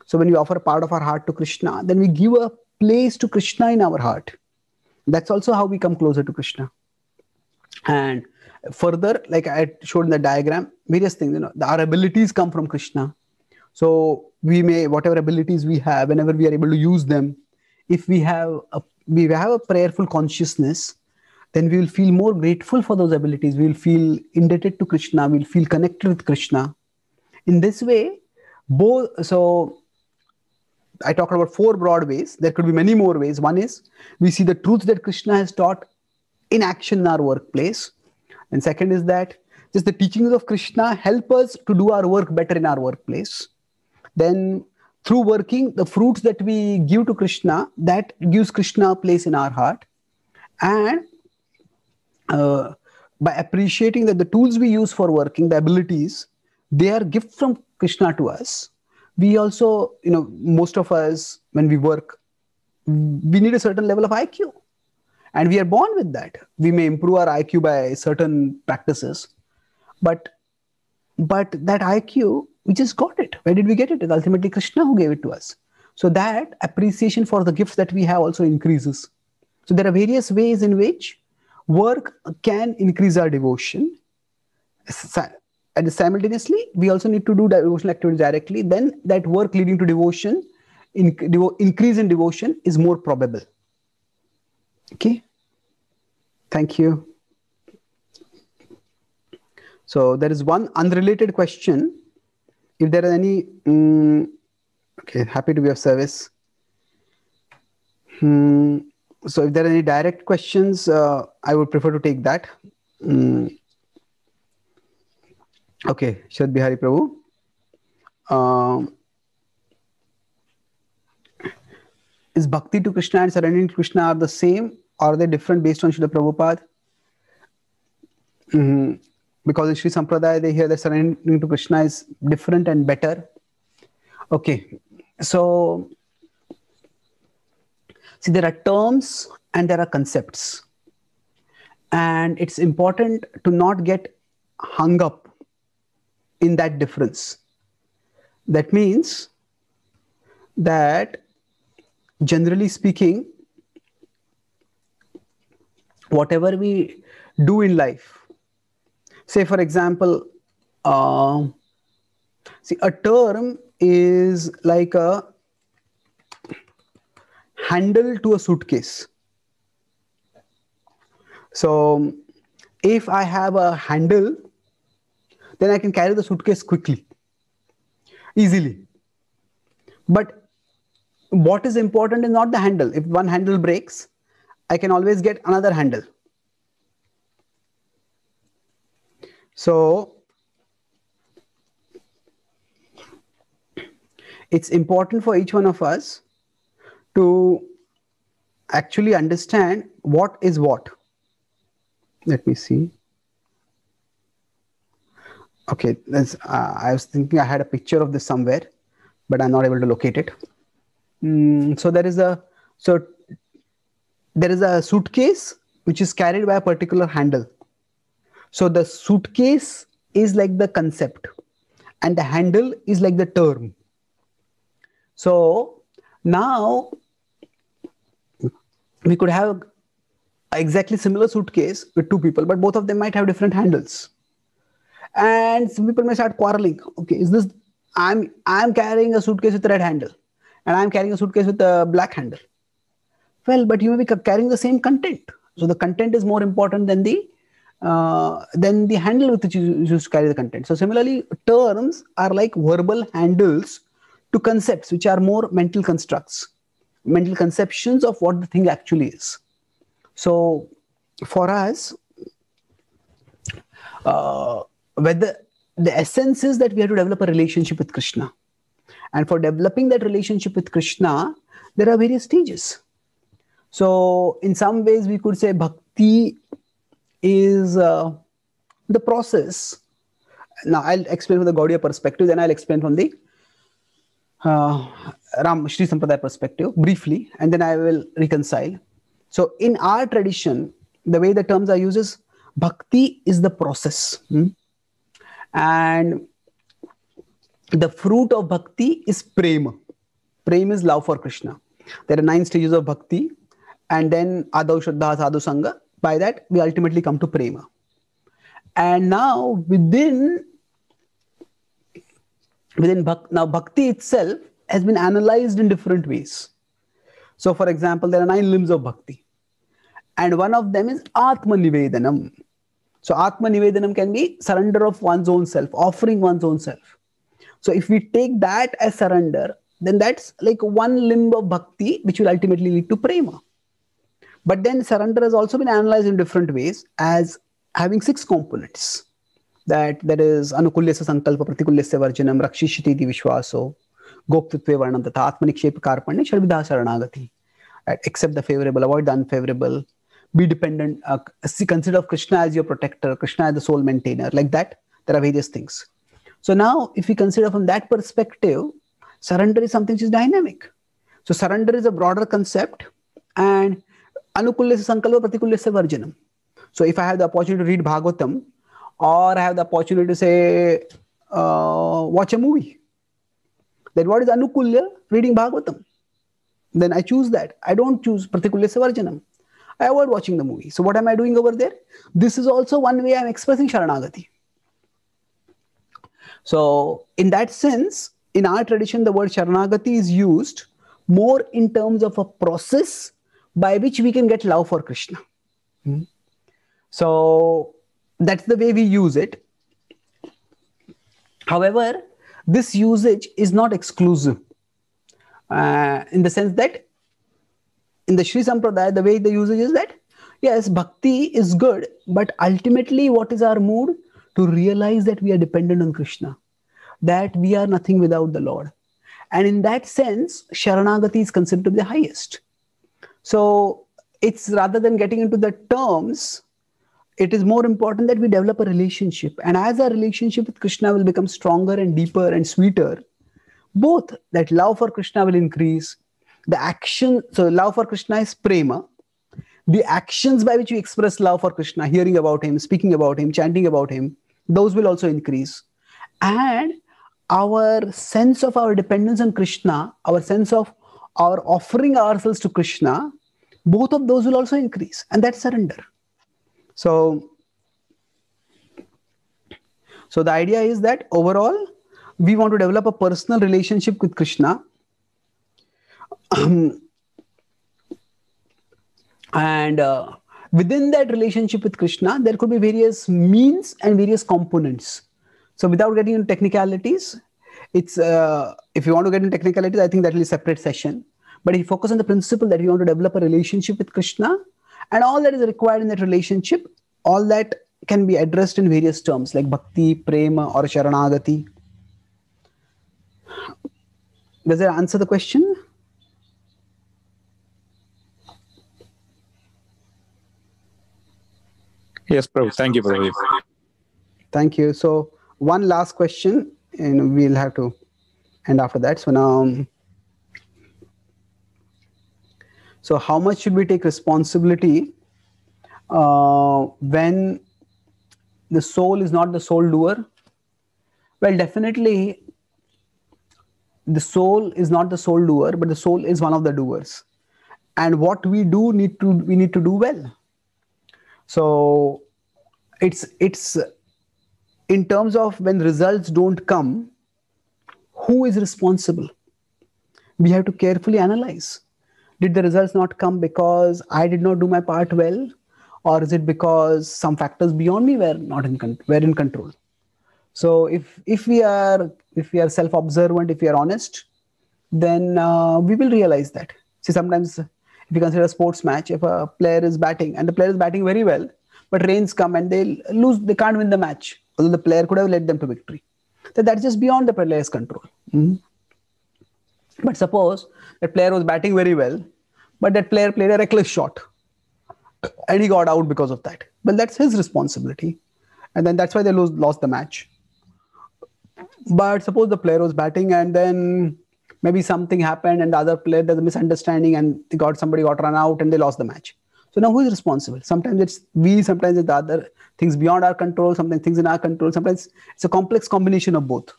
so when we offer a part of our heart to Krishna, then we give a place to Krishna in our heart. That's also how we come closer to Krishna. And further, like I showed in the diagram, various things, you know, our abilities come from Krishna. So we may, whatever abilities we have, whenever we are able to use them, if we have a, we have a prayerful consciousness, then we will feel more grateful for those abilities. We will feel indebted to Krishna. We'll feel connected with Krishna. In this way, both, so I talked about four broad ways. There could be many more ways. One is we see the truth that Krishna has taught in action in our workplace. And second is that just the teachings of Krishna help us to do our work better in our workplace then through working the fruits that we give to krishna that gives krishna a place in our heart. And uh, by appreciating that the tools we use for working the abilities they are gift from krishna to us. We also you know most of us when we work we need a certain level of iq and we are born with that. We may improve our iq by certain practices. But but that iq we just got it. Where did we get it? It's ultimately Krishna who gave it to us. So that appreciation for the gifts that we have also increases. So there are various ways in which work can increase our devotion. And simultaneously, we also need to do devotional activity directly. Then that work leading to devotion, in, devo, increase in devotion is more probable. Okay. Thank you. So there is one unrelated question if there are any um, okay happy to be of service. Hmm. so if there are any direct questions uh, i would prefer to take that. Um, okay shad bihari prabhu. Um, is bhakti to krishna and surrendering to krishna are the same? Or are they different based on Srila Prabhupada? Mm-hmm because in Sri Sampradaya they hear that surrendering to Krishna is different and better. Okay, so see there are terms and there are concepts, and it's important to not get hung up in that difference. That means that generally speaking, whatever we do in life say for example uh, see a term is like a handle to a suitcase. So if i have a handle then i can carry the suitcase quickly easily. But what is important is not the handle. If one handle breaks i can always get another handle So it's important for each one of us to actually understand what is what. Let me see. okay uh, i was thinking i had a picture of this somewhere but i'm not able to locate it mm, so there is a so there is a suitcase which is carried by a particular handle so the suitcase is like the concept and the handle is like the term. So now we could have exactly similar suitcase with two people but both of them might have different handles. And some people may start quarreling. Okay is this i'm i'm carrying a suitcase with a red handle and i'm carrying a suitcase with a black handle. Well but you may be carrying the same content. So the content is more important than the uh, the handle with which you use to carry the content so similarly terms are like verbal handles to concepts which are more mental constructs mental conceptions of what the thing actually is so for us, uh, whether the essence is that we have to develop a relationship with Krishna. And for developing that relationship with Krishna, there are various stages. So, in some ways, we could say bhakti is uh, the process. Now, I'll explain from the Gaudiya perspective, then I'll explain from the uh, Ram Sampradaya perspective briefly, and then I will reconcile. So in our tradition, the way the terms are used is bhakti is the process. Hmm? And the fruit of bhakti is prema. Prema is love for Krishna. There are nine stages of bhakti, and then Adau Shraddha Sadhu Sangha. By that, we ultimately come to prema. And now within within bhakti, now bhakti itself has been analyzed in different ways. So, for example, there are nine limbs of bhakti, and one of them is Atma Nivedanam. So, Atma Nivedanam can be surrender of one's own self, offering one's own self. So, if we take that as surrender, then that's like one limb of bhakti, which will ultimately lead to prema. But then surrender has also been analyzed in different ways as having six components. That that is anukulyasa sankalpa pratikulyasa varjanam rakshishiti vishwaso goktutve varnandata atmanikshep karpanya sharvidha saranagati. Accept the favorable, avoid the unfavorable, be dependent, uh, see, consider Krishna as your protector, Krishna as the sole maintainer, like that. There are various things. So now, if we consider from that perspective, surrender is something which is dynamic. So surrender is a broader concept, and anukulyasya sankalpa pratikulyasya varjanam so if i have the opportunity to read bhagavatam or i have the opportunity to say uh, watch a movie then what is Anukulya? Reading Bhagavatam. Then I choose that. I don't choose Pratikulya Savarjanam. I avoid watching the movie. So what am I doing over there? This is also one way I'm expressing Sharanagati. So in that sense, in our tradition, the word Sharanagati is used more in terms of a process by which we can get love for Krishna. Hmm. So that's the way we use it. However, this usage is not exclusive uh, in the sense that in the Sri Sampradaya, the way the usage is that yes, bhakti is good, but ultimately, what is our mood? To realize that we are dependent on Krishna, that we are nothing without the Lord. And in that sense, Sharanagati is considered to be the highest. So it's rather than getting into the terms, it is more important that we develop a relationship. And as our relationship with Krishna will become stronger and deeper and sweeter, both that love for Krishna will increase, the action, so love for Krishna is prema. The actions by which we express love for Krishna, hearing about him, speaking about him, chanting about him, those will also increase. And our sense of our dependence on Krishna, our sense of our offering ourselves to Krishna, both of those will also increase. And that's surrender. So, so the idea is that overall, we want to develop a personal relationship with Krishna. and uh, within that relationship with Krishna, there could be various means and various components. So, without getting into technicalities, it's uh, if you want to get into technicalities, I think that will be a separate session. But if you focus on the principle that you want to develop a relationship with Krishna, and all that is required in that relationship all that can be addressed in various terms like bhakti prema or sharanagati does that answer the question yes Prabhu. thank you Prabhu. thank you so one last question, and we'll have to end after that. So now, so how much should we take responsibility uh, when the soul is not the sole doer? Well, definitely, the soul is not the sole doer, but the soul is one of the doers. And what we do need to we need to do well. So it's it's in terms of when results don't come, who is responsible? We have to carefully analyze. Did the results not come because I did not do my part well? Or is it because some factors beyond me were not in were in control? So if if we are if we are self-observant, if we are honest, then uh, we will realize that. See, sometimes if you consider a sports match, if a player is batting and the player is batting very well, but rains come and they lose, they can't win the match although the player could have led them to victory. That that's just beyond the player's control. Mm-hmm. But suppose that player was batting very well, but that player played a reckless shot and he got out because of that. Well, that's his responsibility. And then that's why they lose, lost the match. But suppose the player was batting and then maybe something happened and the other player there's a misunderstanding and they got somebody got run out and they lost the match. So now who is responsible? Sometimes it's we, sometimes it's the other things beyond our control, sometimes things in our control. Sometimes it's a complex combination of both.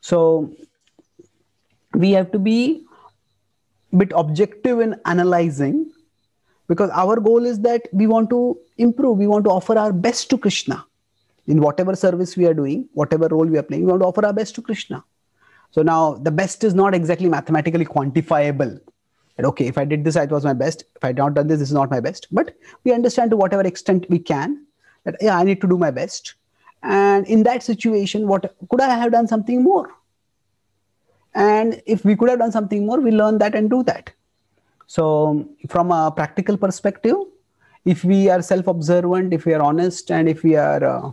So we have to be bit objective in analyzing because our goal is that we want to improve, we want to offer our best to Krishna. In whatever service we are doing, whatever role we are playing, we want to offer our best to Krishna. So now the best is not exactly mathematically quantifiable. That, okay, if I did this, it was my best. If I had not done this, this is not my best. But we understand to whatever extent we can that yeah i need to do my best and in that situation what could i have done something more and if we could have done something more we learn that and do that. So from a practical perspective if we are self-observant if we are honest and if we are uh,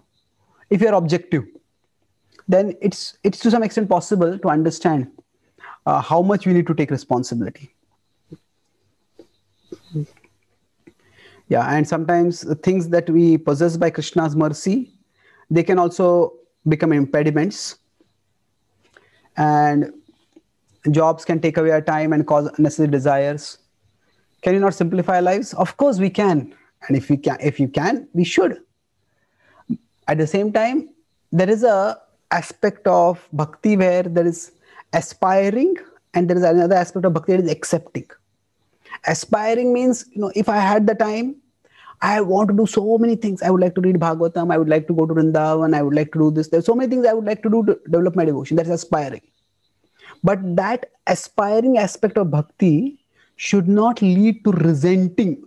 if we are objective then it's it's to some extent possible to understand uh, how much we need to take responsibility. Yeah and sometimes things that we possess by krishna's mercy they can also become impediments. And jobs can take away our time and cause unnecessary desires can you not simplify our lives of course we can and if we can if you can we should at the same time there is a aspect of bhakti where there is aspiring and there is another aspect of bhakti that is accepting aspiring means you know if i had the time I want to do so many things. I would like to read Bhagavatam. I would like to go to Vrindavan. I would like to do this. There's so many things I would like to do to develop my devotion. That's aspiring. But that aspiring aspect of bhakti should not lead to resenting.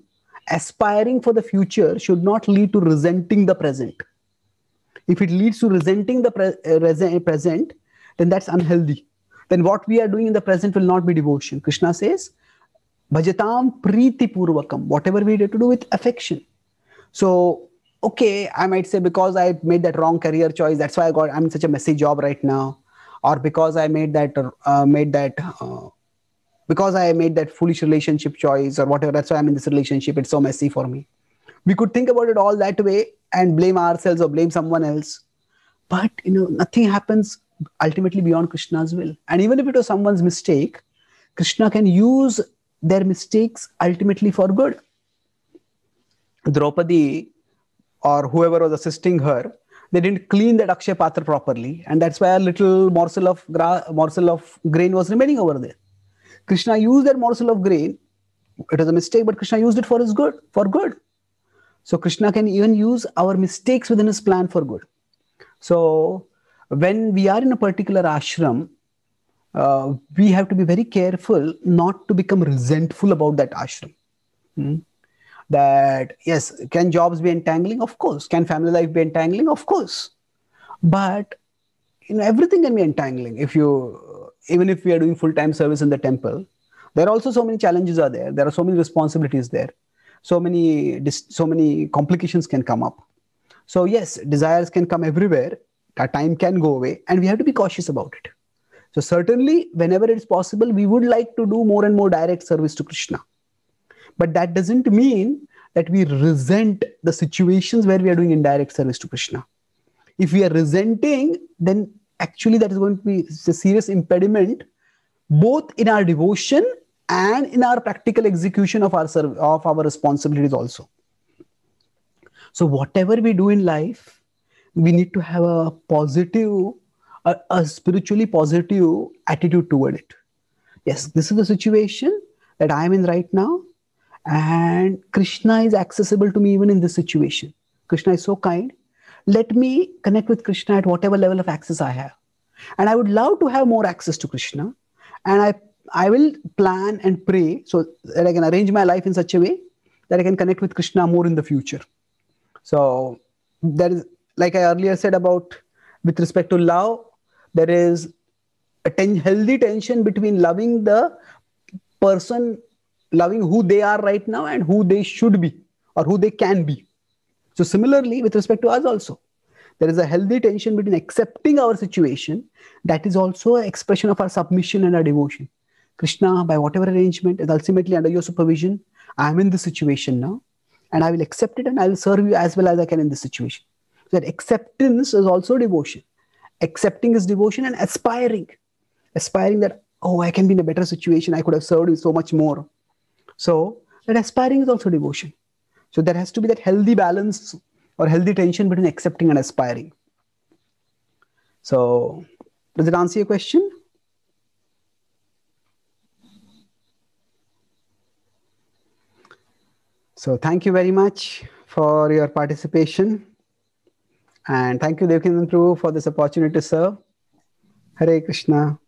Aspiring for the future should not lead to resenting the present. If it leads to resenting the pre- uh, present, then that's unhealthy. Then what we are doing in the present will not be devotion. Krishna says, Bhajatam priti purvakam, whatever we do to do with affection. So, okay, I might say because I made that wrong career choice, that's why I got I'm in such a messy job right now, or because I made that uh, made that uh, because I made that foolish relationship choice or whatever. That's why I'm in this relationship. It's so messy for me. We could think about it all that way and blame ourselves or blame someone else, but you know nothing happens ultimately beyond Krishna's will. And even if it was someone's mistake, Krishna can use their mistakes ultimately for good. Draupadi or whoever was assisting her, they didn't clean that Akshay Patra properly, and that's why a little morsel of gra- morsel of grain was remaining over there. Krishna used that morsel of grain. It was a mistake, but Krishna used it for his good, for good. So Krishna can even use our mistakes within his plan for good. So when we are in a particular ashram, uh, we have to be very careful not to become resentful about that ashram. Hmm? That yes, can jobs be entangling? Of course. Can family life be entangling? Of course. But you know everything can be entangling if you even if we are doing full time service in the temple. There are also so many challenges are there. There are so many responsibilities there. So many so many complications can come up. So yes, desires can come everywhere. Our time can go away, and we have to be cautious about it. So certainly, whenever it's possible, we would like to do more and more direct service to Krishna. But that doesn't mean that we resent the situations where we are doing indirect service to Krishna. if we are resenting, then actually that is going to be a serious impediment both in our devotion and in our practical execution of our of our responsibilities also. So whatever we do in life, we need to have a positive, a, a spiritually positive attitude toward it. Yes, this is the situation that I am in right now, and Krishna is accessible to me even in this situation. Krishna is so kind. Let me connect with Krishna at whatever level of access I have. And I would love to have more access to Krishna. And I, I will plan and pray so that I can arrange my life in such a way that I can connect with Krishna more in the future. So there is, like I earlier said about with respect to love, there is a ten- healthy tension between loving the person, loving who they are right now and who they should be or who they can be. So similarly, with respect to us also, there is a healthy tension between accepting our situation that is also an expression of our submission and our devotion. Krishna by whatever arrangement is ultimately under your supervision. I am in this situation now and i will accept it and i will serve you as well as i can in this situation. So that acceptance is also devotion. Accepting is devotion and aspiring. Aspiring that oh i can be in a better situation. I could have served you so much more so that aspiring is also devotion so there has to be that healthy balance or healthy tension between accepting and aspiring. So, does it answer your question? So, thank you very much for your participation. And thank you, Devkinandan Prabhu, for this opportunity to serve. Hare Krishna.